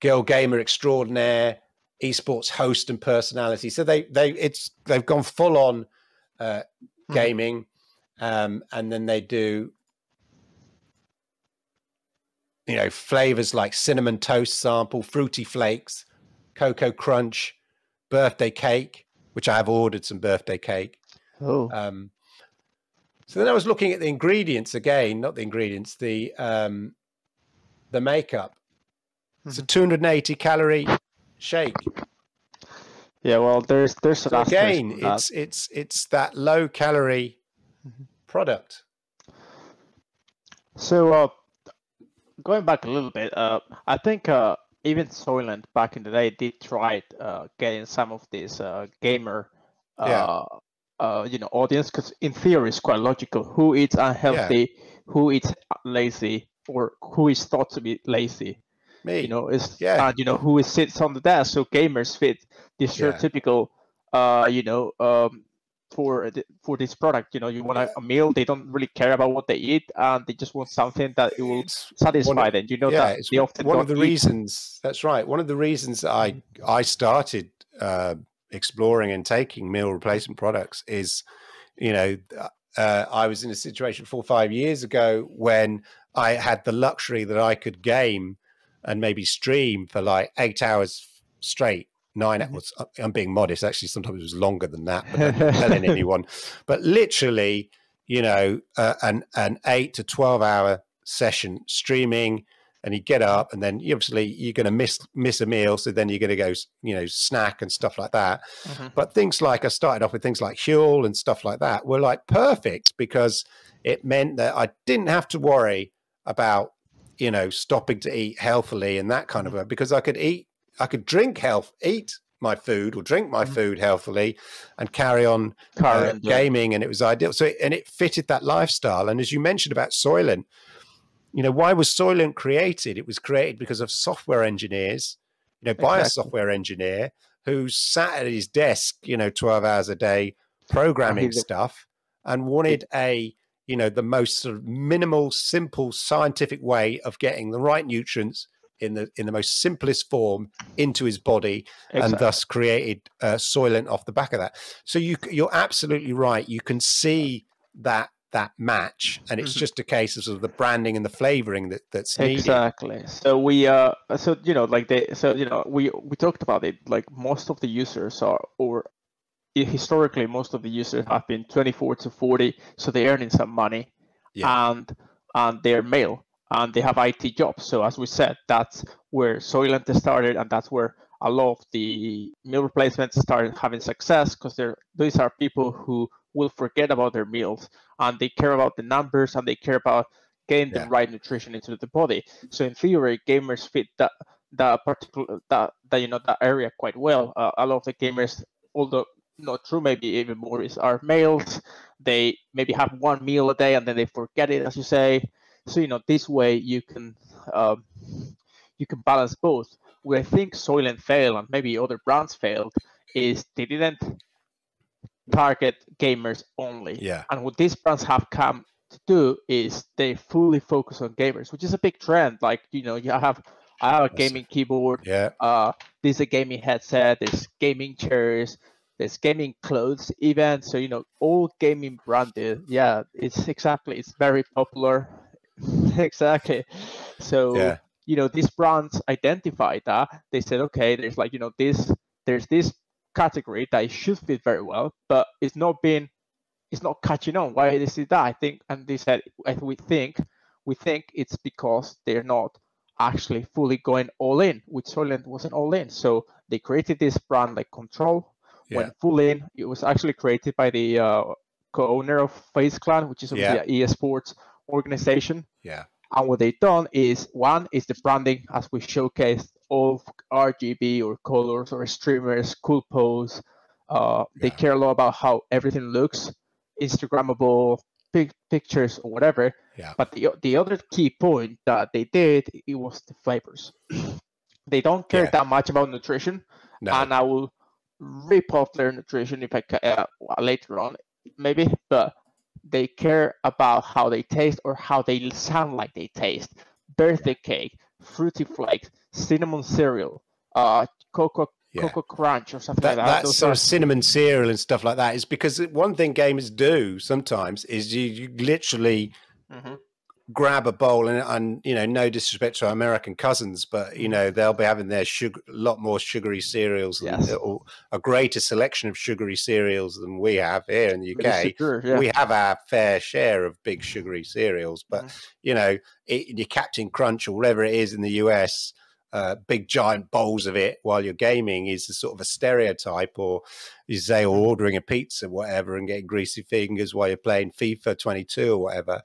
girl gamer extraordinaire, esports host and personality. So they they it's they've gone full on uh, hmm. gaming, um, and then they do you know flavors like cinnamon toast sample, fruity flakes, cocoa crunch, birthday cake, which I have ordered some birthday cake.
Oh. Um,
so then I was looking at the ingredients again, not the ingredients, the um, the makeup. It's a mm-hmm. 280 calorie shake.
Yeah, well, there's there's
so again, it's it's it's that low calorie mm-hmm. product.
So, uh, going back a little bit, uh, I think uh, even Soylent back in the day did try uh, getting some of this uh, gamer, uh, yeah. uh, you know, audience because in theory it's quite logical. Who eats unhealthy, yeah. who eats lazy, or who is thought to be lazy.
Me.
You know, is yeah. you know who is sits on the desk. So gamers fit this stereotypical, yeah. uh, you know, um, for for this product. You know, you want a, a, meal. They don't really care about what they eat, and they just want something that it will it's satisfy of, them. You know yeah, that they often
one of the
eat.
reasons. That's right. One of the reasons I I started uh, exploring and taking meal replacement products is, you know, uh, I was in a situation four or five years ago when I had the luxury that I could game and maybe stream for like eight hours straight 9 mm-hmm. hours. Uh, I'm being modest. Actually, sometimes it was longer than that, but I'm not telling anyone. But literally, you know, uh, an an eight to twelve hour session streaming, and you get up, and then you obviously you're going to miss miss a meal, so then you're going to go, you know, snack and stuff like that. Mm-hmm. But things like I started off with things like Huel and stuff like that were like perfect because it meant that I didn't have to worry about you know stopping to eat healthily and that kind of mm-hmm. because I could eat I could drink health, eat my food or drink my mm-hmm. food healthily and carry on uh, gaming and it was ideal so and it fitted that lifestyle and as you mentioned about soylent you know why was soylent created it was created because of software engineers you know by exactly. a software engineer who sat at his desk you know 12 hours a day programming stuff and wanted a you know the most sort of minimal simple scientific way of getting the right nutrients in the in the most simplest form into his body exactly. and thus created uh, soylent off the back of that so you you're absolutely right you can see that that match and it's mm-hmm. just a case of, sort of the branding and the flavoring that that's needed.
exactly so we uh so you know like they so you know we we talked about it like most of the users are or historically most of the users have been 24 to 40 so they're earning some money yeah. and and they're male and they have IT jobs. So as we said, that's where Soylent started, and that's where a lot of the meal replacements started having success because they're these are people who will forget about their meals and they care about the numbers and they care about getting yeah. the right nutrition into the body. So in theory, gamers fit that that particular that, that you know that area quite well. Uh, a lot of the gamers, although not true, maybe even more is are males. They maybe have one meal a day and then they forget it, as you say. So you know this way you can um, you can balance both. Where I think Soylent failed and maybe other brands failed is they didn't target gamers only.
Yeah.
And what these brands have come to do is they fully focus on gamers, which is a big trend. Like you know you have I have a gaming keyboard.
Yeah.
Uh, this is a gaming headset. There's gaming chairs. There's gaming clothes even. So you know all gaming branded. Yeah, it's exactly. It's very popular. exactly. So yeah. you know, these brands identified that they said, okay, there's like you know this there's this category that it should fit very well, but it's not being it's not catching on. Why is it that? I think, and they said, we think we think it's because they're not actually fully going all in, which Soylent wasn't all in. So they created this brand like Control, yeah. went full in. It was actually created by the uh, co-owner of FaZe Clan, which is yeah. esports organization.
Yeah.
And what they've done is one is the branding, as we showcased, of RGB or colors or streamers, cool pose. Uh, yeah. They care a lot about how everything looks, Instagrammable, pic- pictures or whatever.
Yeah.
But the the other key point that they did it was the flavors. they don't care
Yeah.
that much about nutrition,
No.
and I will rip off their nutrition if I uh, later on, maybe. But they care about how they taste or how they sound like they taste. Birthday cake, fruity flakes, cinnamon cereal, uh, cocoa
Yeah.
cocoa crunch or something
that,
like that.
that sort of cinnamon cereal and stuff like that is because one thing gamers do sometimes is you, you literally
Mhm.
Grab a bowl and, and you know no disrespect to our american cousins but you know they'll be having their sugar a lot more sugary cereals than- or a greater selection of sugary cereals than we have here in the uk
yeah.
we have our fair share of big sugary cereals but
Mhm.
you know it, your captain crunch or whatever it is in the us uh, big giant bowls of it while you're gaming is a sort of a stereotype or you say or ordering a pizza whatever and getting greasy fingers while you're playing fifa 22 or whatever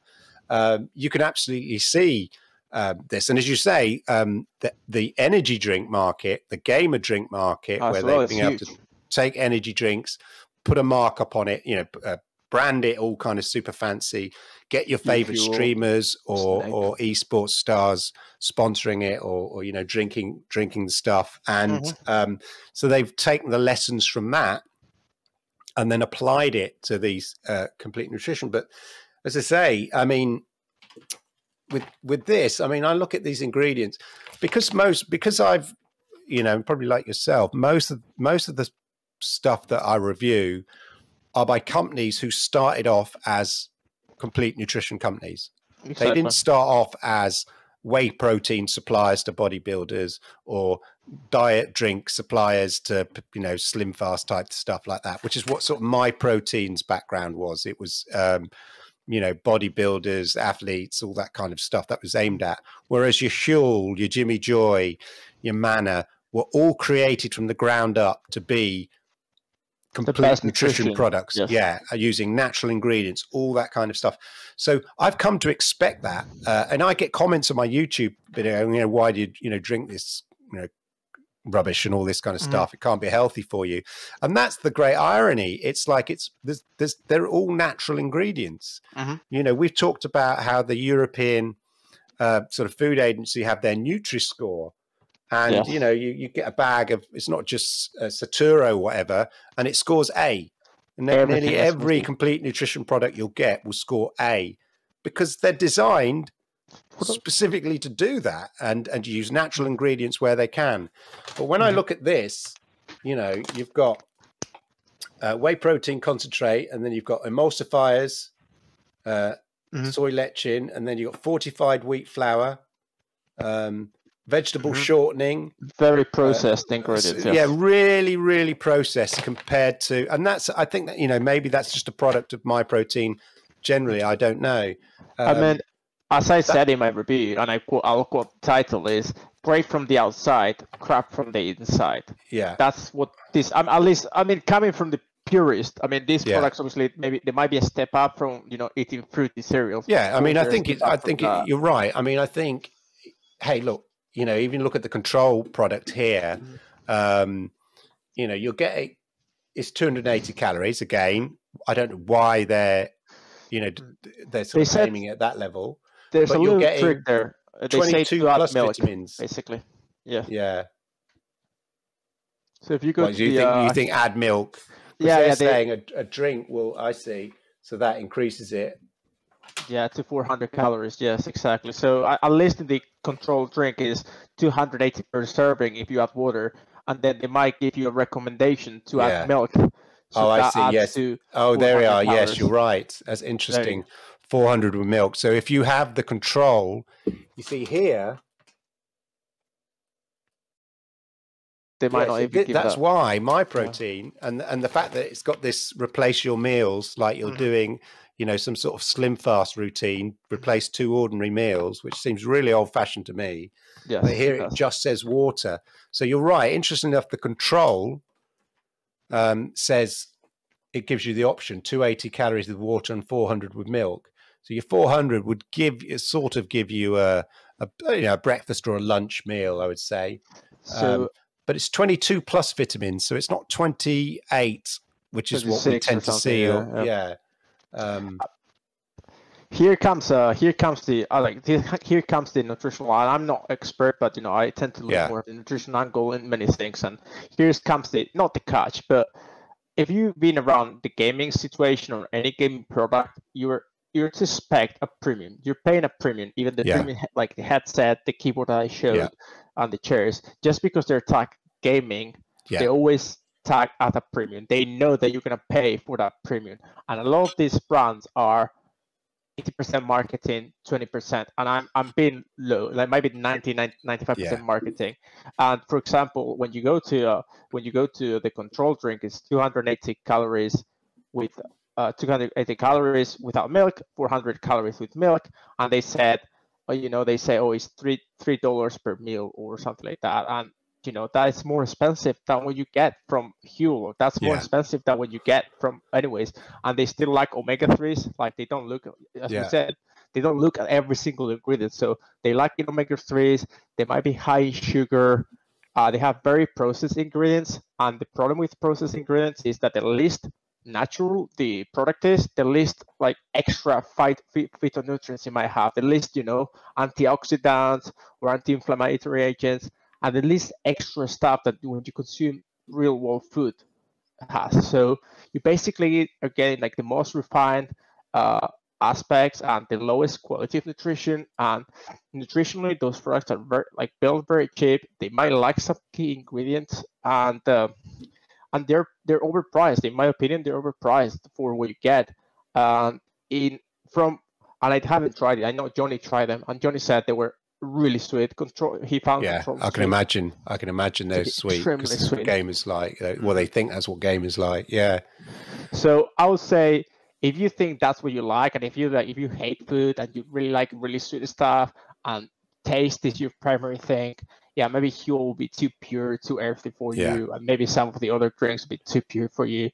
um, you can absolutely see um, this and as you say um, the, the energy drink market the gamer drink market
As
where they've
it's
been able to take energy drinks, put a markup on it, you know, uh, brand it all kind of super fancy, get your favorite
Fuel,
streamers or
Snake.
or esports stars sponsoring it or, or you know drinking drinking the stuff and
Mm-hmm.
um, so they've taken the lessons from that and then applied it to these uh, complete nutrition but as i say i mean with with this i mean i look at these ingredients because most because i've you know probably like yourself most of most of the stuff that i review are by companies who started off as complete nutrition companies. They didn't start off as whey protein suppliers to bodybuilders or diet drink suppliers to you know slim fast type stuff like that which is what sort of my proteins background was. It was um you know bodybuilders athletes all that kind of stuff that was aimed at whereas your Huel, your jimmy joy your manna were all created from the ground up to be complete nutrition,
nutrition,
products
yes.
yeah uh, using natural ingredients all that kind of stuff so I've come to expect that, uh, and I get comments on my YouTube video. You know, why do you you know drink this rubbish and all this kind of
Mhm.
stuff? It can't be healthy for you, and that's the great irony. It's like it's there's, there's they're all natural ingredients.
Mhm.
You know, we've talked about how the European uh, sort of food agency have their Nutri Score. And you know, you, you get a bag of it's not just uh, Saturo whatever, and it scores A. And then
Everything
nearly every complete nutrition product you'll get will score A because they're designed specifically to do that and and use natural ingredients where they can. But when I
Mhm.
look at this, you know, you've got uh, whey protein concentrate, and then you've got emulsifiers, uh,
Mhm.
soy lecithin, and then you've got fortified wheat flour, um, vegetable
Mhm.
shortening,
Very processed
S-
ingredients.
yeah, really, really processed compared to, and that's I think that you know maybe that's just a product of my protein. Generally, I don't know.
I
Um,
mean, as I said in my review, and I quote, I'll quote the title is "Great from the outside, crap from the inside."
yeah,
That's what this. I'm at least. I mean, coming from the purist, I mean, these
Yeah.
products obviously maybe they might be a step up from you know eating fruity cereals.
yeah. I mean, I think it, I think it, you're right. I mean, I think, hey, look, you know, even look at the control product here. Um, you know, you'll get it. It's 280 calories again. I don't know why they're, you know, d- they're sort
They
of
said-
aiming at that level.
There's
but
a little trick there. They
22
to add
plus
milk,
vitamins.
basically. Yeah.
Yeah.
So if you go
Well, you
the,
think
uh,
you think add milk?
yeah,
they're
yeah, they,
saying a, a drink will. I see. So that increases it.
yeah, to 400 calories. Yes, exactly. So I at least in the controlled drink is 280 per serving if you add water, and then they might give you a recommendation to
Yeah.
add milk. So
Oh, I see, yes. Oh, there we
400
are. Yes, you're right. That's interesting. 400 with milk. So if you have the control, you see here.
they might
yes,
not even
that's
that.
why my protein and and the fact that it's got this replace your meals like you're
Mhm.
doing, you know, some sort of slim fast routine, replace two ordinary meals, which seems really old fashioned to me.
Yeah,
but here
it
it just says water. So you're right. Interesting enough, the control um, says it gives you the option 280 calories with water and 400 with milk. So your 400 would give sort of give you a, a you know a breakfast or a lunch meal, I would say.
So
um, But it's 22 plus vitamins, so it's not 28, which is what we tend to see.
yeah,
or, yeah. Um,
here comes uh here comes the uh, like here comes the nutritional line. I'm not expert, but you know I tend to look yeah. more at the nutrition angle in many things. And here comes the not the catch, but if you've been around the gaming situation or any gaming product, you're you expect a premium. You're paying a premium, even the yeah. premium like the headset, the keyboard that I showed, yeah. and the chairs. Just because they're tag gaming, yeah. they always tag at a premium. They know that you're gonna pay for that premium, and a lot of these brands are 80% marketing, 20%, and I'm I'm being low, like maybe 90, 95% yeah. marketing. And for example, when you go to uh, when you go to the control drink, it's 280 calories with uh, 280 calories without milk, 400 calories with milk, and they said, well, you know, they say, oh, it's three three dollars per meal or something like that, and you know that is more expensive than what you get from Huel. That's more yeah. expensive than what you get from anyways. And they still like omega threes. Like they don't look, as yeah. you said, they don't look at every single ingredient. So they like omega threes. They might be high in sugar. Uh, they have very processed ingredients. And the problem with processed ingredients is that the least natural the product is, the least like extra phyt- phytonutrients you might have, the least you know antioxidants or anti-inflammatory agents and the least extra stuff that when you consume real world food has. So you basically are getting like the most refined uh, aspects and the lowest quality of nutrition. And nutritionally, those products are very like built very cheap. They might lack some key ingredients, and uh, and they're they're overpriced. In my opinion, they're overpriced for what you get. And in from and I haven't tried it. I know Johnny tried them, and Johnny said they were really sweet. Control. He found.
Yeah, I can sweet. imagine. I can imagine they're sweet because sweet. gamers like. Uh, well, they think that's what gamers like. Yeah.
So I would say if you think that's what you like, and if you like, if you hate food and you really like really sweet stuff, and taste is your primary thing, yeah, maybe Huel will be too pure, too earthy for yeah. you, and maybe some of the other drinks will be too pure for you.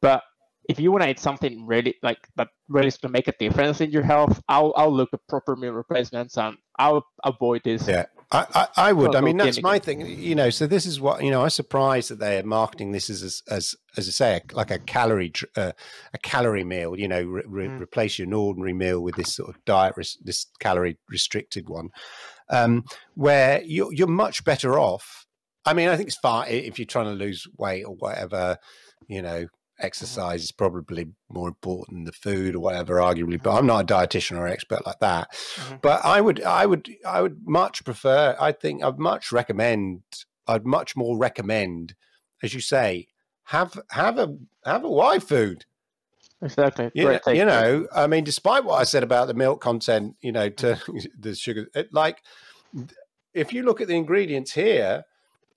But if you want to eat something really like that really is going to make a difference in your health, I'll I'll look at proper meal replacements and I'll avoid this.
Yeah, I I, I would. I mean, that's my thing. You know, so this is what you know. I'm surprised that they are marketing this as as as, as I say, a, like a calorie uh, a calorie meal. You know, re, re, mm. replace your ordinary meal with this sort of diet this calorie restricted one, um, where you're you're much better off. I mean, I think it's fine if you're trying to lose weight or whatever. You know, exercise is probably more important than the food or whatever arguably but i'm not a dietitian or expert like that mm-hmm. but i would i would i would much prefer i think i'd much recommend i'd much more recommend as you say have have a have a a Yfood
exactly
you, know, you know i mean despite what i said about the milk content you know to the sugar it, like if you look at the ingredients here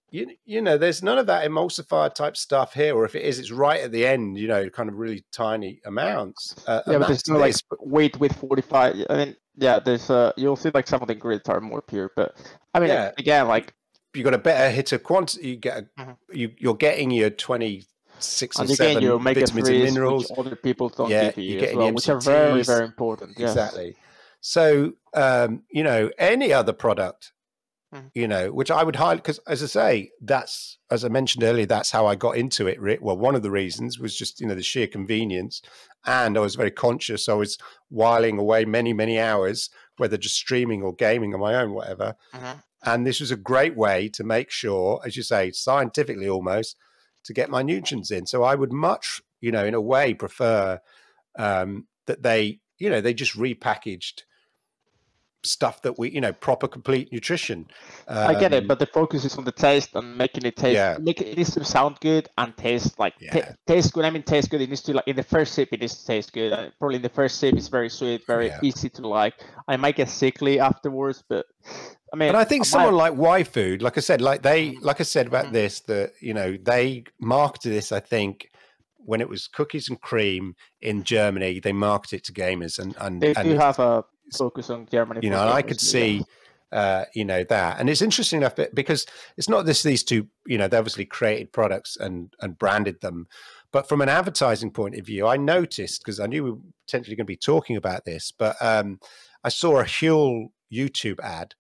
you, you know, there's none of that emulsifier type stuff here, or if it is, it's right at the end, you know, kind of really tiny amounts.
Uh, yeah, but there's no like weight with 45. I mean, yeah, there's uh, you'll see like some of the ingredients are more pure, but I mean, yeah. again, like
you got a better hit of quantity. You get, a, mm-hmm. you you're getting your 26 and or seven your vitamins and minerals.
other people don't yeah, give you as well, which are very very important.
Exactly. So, um, you know, any other product Mm-hmm. You know, which I would highly because, as I say, that's as I mentioned earlier, that's how I got into it. Well, one of the reasons was just you know the sheer convenience, and I was very conscious. I was whiling away many many hours, whether just streaming or gaming on my own, whatever. Mm-hmm. And this was a great way to make sure, as you say, scientifically almost, to get my nutrients in. So I would much, you know, in a way, prefer um, that they, you know, they just repackaged stuff that we, you know, proper complete nutrition.
Um, I get it, um, but the focus is on the taste and making it taste. Yeah. Make it, it needs to sound good and taste like yeah. taste good. I mean, taste good. It needs to like in the first sip, it needs to taste good. Uh, probably in the first sip, it's very sweet, very yeah. easy to like. I might get sickly afterwards, but I mean,
and I think I someone might... like Yfood, like I said, like they, mm-hmm. like I said about mm-hmm. this, that you know they marketed this. I think when it was cookies and cream in Germany, they marketed it to gamers, and and
they
and
do have a focus on Germany.
You know, and I could see, uh, you know, that, and it's interesting enough because it's not this these two. You know, they obviously created products and and branded them, but from an advertising point of view, I noticed because I knew we were potentially going to be talking about this, but um, I saw a Huel YouTube ad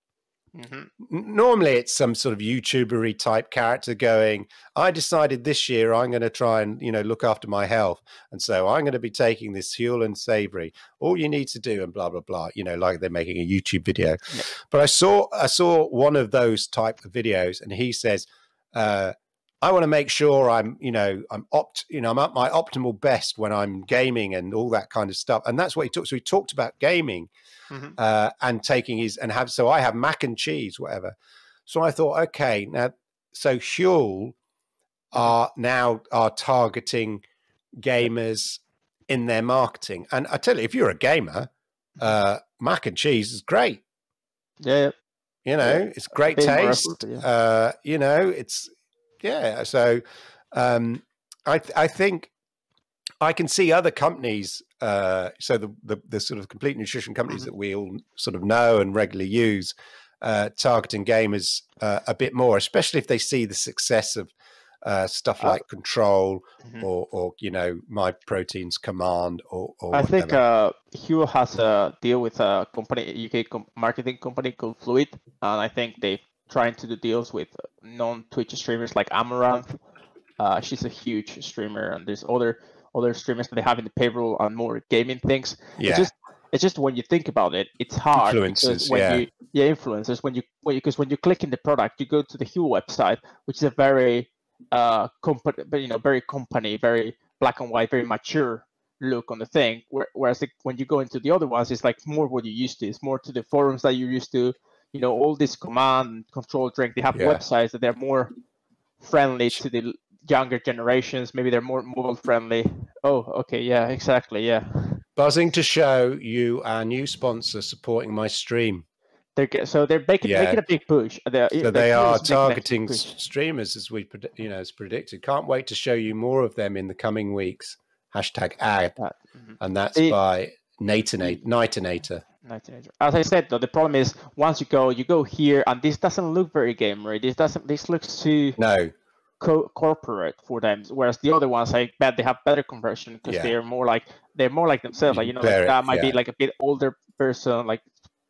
Mm-hmm. Normally, it's some sort of YouTubery type character going, "I decided this year I'm going to try and you know look after my health, and so I'm going to be taking this Huel and Savory. All you need to do, and blah blah blah. You know, like they're making a YouTube video. Yeah. But I saw I saw one of those type of videos, and he says. Uh, I want to make sure I'm, you know, I'm opt, you know, I'm at my optimal best when I'm gaming and all that kind of stuff. And that's what he talked. So he talked about gaming mm-hmm. uh, and taking his and have. So I have mac and cheese, whatever. So I thought, okay, now so Huel are now are targeting gamers in their marketing. And I tell you, if you're a gamer, mm-hmm. uh, mac and cheese is great.
Yeah.
You know, yeah. it's great taste. Yeah. uh, you know, it's yeah. So um, I th- I think I can see other companies. Uh, so the, the, the sort of complete nutrition companies mm-hmm. that we all sort of know and regularly use, uh, targeting gamers uh, a bit more, especially if they see the success of uh, stuff uh, like Control mm-hmm. or, or you know My Proteins Command or. or
I think uh, Huel has a deal with a company, UK com- marketing company called Fluid, and I think they trying to do deals with non-Twitch streamers like Amouranth. Uh, she's a huge streamer, and there's other other streamers that they have in the payroll on more gaming things.
Yeah.
It's just it's just when you think about it, it's hard.
Influencers,
when
yeah.
You, yeah, influencers. When you because when you click in the product, you go to the Huel website, which is a very uh company, you know, very company, very black and white, very mature look on the thing. Whereas the, when you go into the other ones, it's like more what you used to. It's more to the forums that you're used to you know all this command control drink. They have yeah. websites that they're more friendly to the younger generations. Maybe they're more mobile friendly. Oh okay. Yeah exactly. Yeah.
Buzzing to show you our new sponsor supporting my stream.
They're so they're making, yeah. making a big push.
They're, so they are targeting streamers as we you know as predicted. Can't wait to show you more of them in the coming weeks. Hashtag ad. Mm-hmm. and that's it, by Natanator, Nitanator.
As I said, though, the problem is once you go, you go here, and this doesn't look very gamery. This doesn't. This looks too
no
co- corporate for them. Whereas the other ones, I bet they have better conversion because yeah. they're more like they're more like themselves. Like you know, like that might yeah. be like a bit older person, like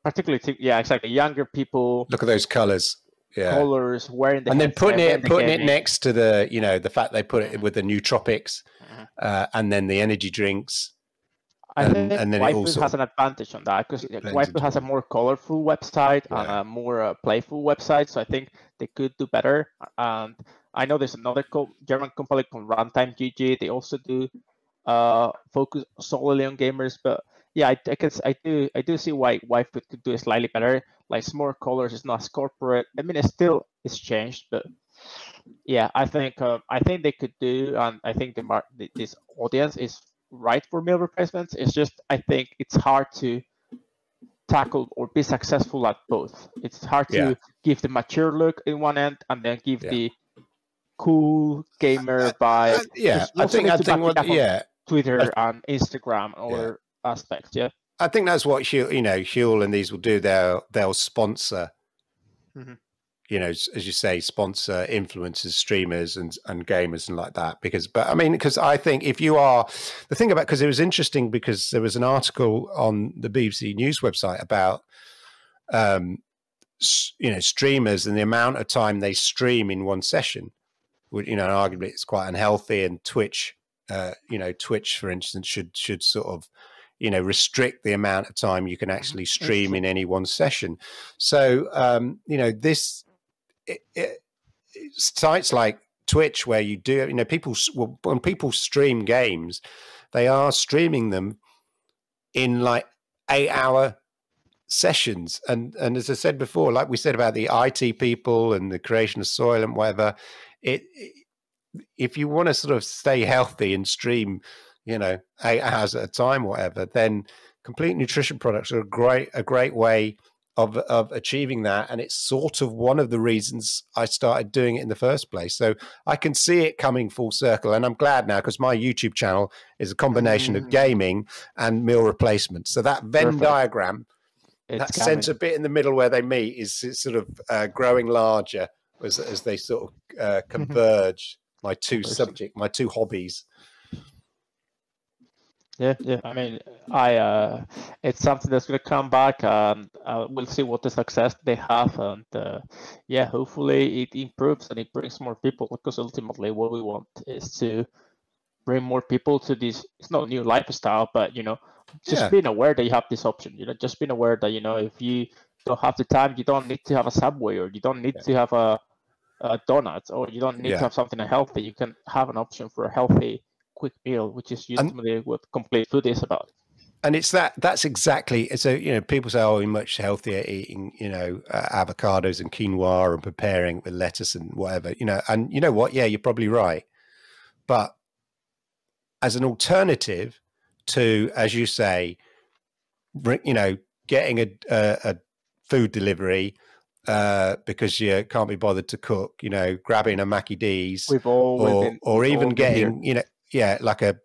particularly to, yeah, exactly younger people.
Look at those colors. Yeah.
colors wearing the
and then putting it putting it next to the you know the fact they put it mm-hmm. with the nootropics mm-hmm. uh, and then the energy drinks
I and, think and Yfood has an advantage on that because Yfood has a more colorful website yeah. and a more uh, playful website, so I think they could do better. And I know there's another co- German company called Runtime GG. They also do uh, focus solely on gamers, but yeah, I, I, guess I do I do see why Yfood could do it slightly better. Like more colors, it's not as corporate. I mean, it's still it's changed, but yeah, I think uh, I think they could do, and I think the mar- this audience is right for meal replacements. It's just I think it's hard to tackle or be successful at both. It's hard to yeah. give the mature look in one end and then give yeah. the cool gamer by
uh, yeah. I think I think what, yeah.
Twitter and Instagram other yeah. aspects. Yeah.
I think that's what you know, Huel and these will do. They'll they'll sponsor mm-hmm you know, as you say, sponsor influencers, streamers, and and gamers and like that. Because, but I mean, because I think if you are the thing about because it was interesting because there was an article on the BBC News website about, um, you know, streamers and the amount of time they stream in one session. Would you know, arguably it's quite unhealthy, and Twitch, uh, you know, Twitch, for instance, should should sort of you know restrict the amount of time you can mm-hmm. actually stream in any one session so um you know this it, it, sites like Twitch, where you do, you know, people when people stream games, they are streaming them in like eight hour sessions. And and as I said before, like we said about the IT people and the creation of Soylent whatever, it, it if you want to sort of stay healthy and stream, you know, eight hours at a time, whatever, then complete nutrition products are a great a great way of of achieving that and it's sort of one of the reasons I started doing it in the first place so I can see it coming full circle and I'm glad now because my YouTube channel is a combination mm. of gaming and meal replacement so that Venn Perfect. diagram it's that coming. center bit in the middle where they meet is, is sort of uh, growing larger as, as they sort of uh, converge my two subject my two hobbies
Yeah, yeah. I mean, I uh, it's something that's going to come back, and uh, we'll see what the success they have, and uh, yeah, hopefully it improves and it brings more people. Because ultimately, what we want is to bring more people to this. It's not a new lifestyle, but you know, just
Yeah.
being aware that you have this option. You know, just being aware that you know if you don't have the time, you don't need to have a subway, or you don't need to have a, a donut, or you don't need
Yeah.
to have something healthy. You can have an option for a healthy, quick meal, which is
And-
ultimately what complete food is about.
and it's that that's exactly so you know people say oh you're much healthier eating you know uh, avocados and quinoa and preparing with lettuce and whatever you know and you know what yeah you're probably right but as an alternative to as you say you know getting a a, a food delivery uh because you can't be bothered to cook you know grabbing a mackie d's or or even
all been here.
getting you know yeah like a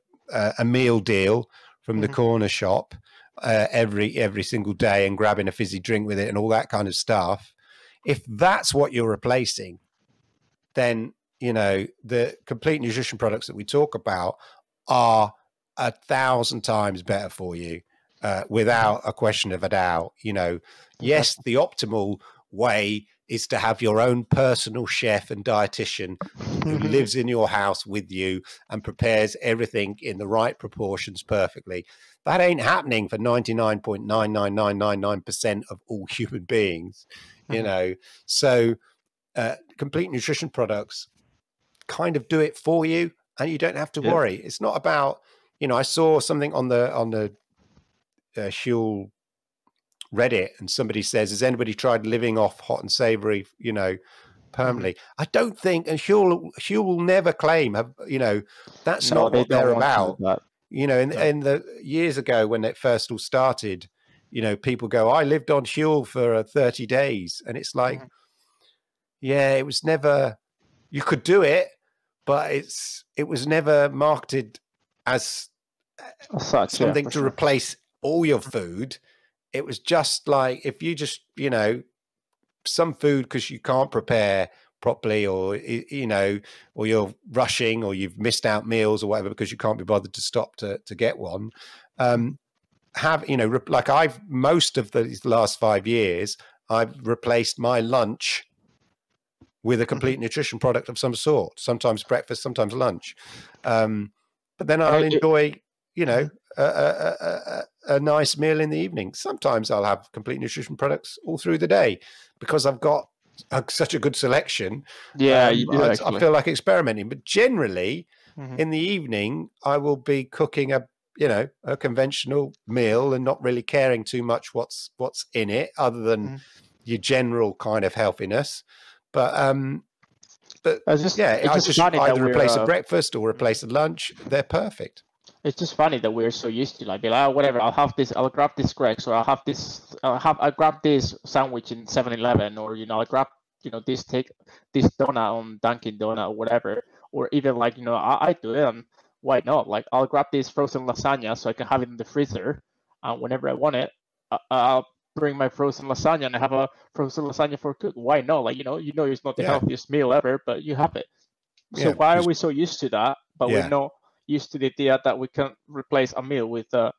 a, meal deal from the
Mhm.
corner shop uh, every every single day and grabbing a fizzy drink with it and all that kind of stuff. If that's what you're replacing then you know the complete nutrition products that we talk about are a thousand times better for you uh, without a question of a doubt. You know yes the optimal way is to have your own personal chef and dietitian who lives in your house with you and prepares everything in the right proportions perfectly. That ain't happening for 99.99999% of all human beings, you
Mhm.
know. So, uh, complete nutrition products kind of do it for you and you don't have to
Yeah.
worry. It's not about, you know, I saw something on the on the uh, Huel Reddit and somebody says, Has anybody tried living off hot and savory, you know, permanently? I don't think, and Huel, Huel will never claim, have, you know, that's
No,
not what they're
don't want to
about. You know, in,
No.
in the years ago when it first all started, you know, people go, I lived on Huel for uh, 30 days. And it's like,
Mhm.
yeah, it was never, you could do it, but it's, it was never marketed as
As such,
something
for
to
sure.
replace all your food. It was just like if you just, you know, some food because you can't prepare properly or you know or you're rushing or you've missed out meals or whatever because you can't be bothered to stop to to get one um have you know like i've most of the last 5 years i've replaced my lunch with a complete nutrition product of some sort sometimes breakfast sometimes lunch um but then i'll enjoy you know a, a, a, a, a nice meal in the evening. Sometimes i'll have complete nutrition products all through the day because i've got a, such a good selection.
Yeah,
um,
you do
I, I feel like experimenting but generally
Mhm.
in the evening i will be cooking a you know a conventional meal and not really caring too much what's what's in it other than
Mhm.
your general kind of healthiness. But um but
It's just,
yeah
it's
i
just
just
funny
either
we're,
replace a
uh,
breakfast or replace a lunch they're perfect
it's just funny that we're so used to like be like, oh, whatever, I'll have this, I'll grab this Greggs, or I'll have this, I'll have, I grab this sandwich in 7-Eleven, or you know, I grab, you know, this take this donut on Dunkin' Donut or whatever, or even like, you know, I, I do it, and why not? Like, I'll grab this frozen lasagna so I can have it in the freezer, and whenever I want it, I, I'll bring my frozen lasagna and have a frozen lasagna for cook. Why not? Like, you know, you know, it's not the
Yeah.
healthiest meal ever, but you have it. So
Yeah,
why are we so used to that, but
Yeah.
we're not used to the idea that we can replace a meal with a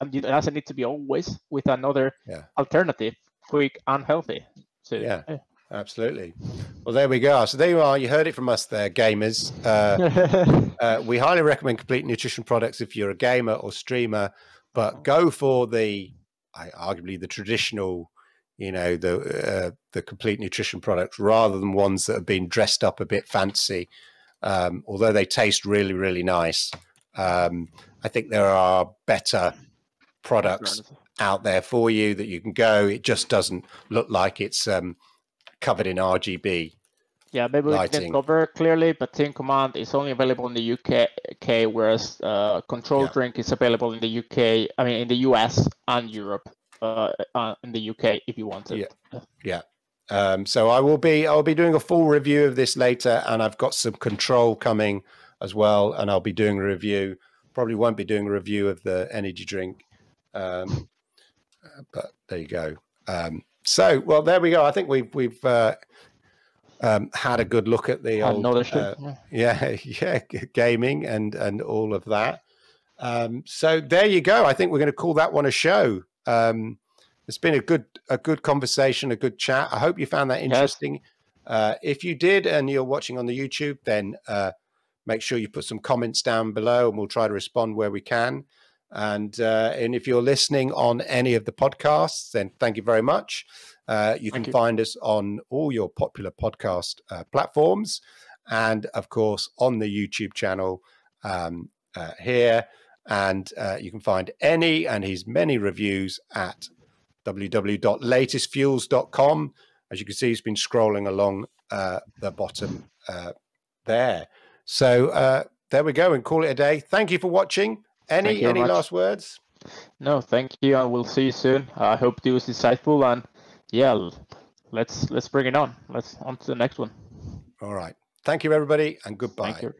and it doesn't need to be always with another
Yeah.
alternative, quick and healthy. So
Yeah. absolutely well there we go so there you are you heard it from us there gamers uh Uh, we highly recommend complete nutrition products if you're a gamer or streamer, but go for the I, arguably the traditional, you know, the uh, the complete nutrition products rather than ones that have been dressed up a bit fancy. Um, although they taste really, really nice, um, I think there are better products out there for you that you can go. It just doesn't look like it's um, covered in RGB.
Yeah, maybe we didn't cover clearly, but Team Command is only available in the UK, whereas uh, Control
Yeah.
Drink is available in the UK, I mean in the US and Europe, uh, uh, in the UK if you want it.
Yeah. Um, so I will be I'll be doing a full review of this later, and I've got some control coming as well, and I'll be doing a review. Probably won't be doing a review of the energy drink, um, but there you go. Um, so well, there we go. I think we've we've uh, um, had a good look at the old uh,
yeah.
yeah yeah gaming and and all of that Um, so there you go. I think we're going to call that one a show. Um, it's been a good a good conversation, a good chat. I hope you found that interesting. Yes. Uh, if you did and you're watching on the YouTube, then uh, make sure you put some comments down below, and we'll try to respond where we can. And uh, and if you're listening on any of the podcasts, then thank you very much. Uh, you thank can you. find us on all your popular podcast uh, platforms, and of course on the YouTube channel um, uh, here. And you can find Ennie and his many reviews at www.latestfuels.com. As you can see, he's been scrolling along uh, the bottom uh, there. So uh, there we go, and call it a day. Thank you for watching. Any any last words?
No, thank you, and we'll see you soon. I hope it was insightful, and yeah, let's let's bring it on. Let's on to the next one.
All right. Thank you, everybody, and goodbye.
Thank you.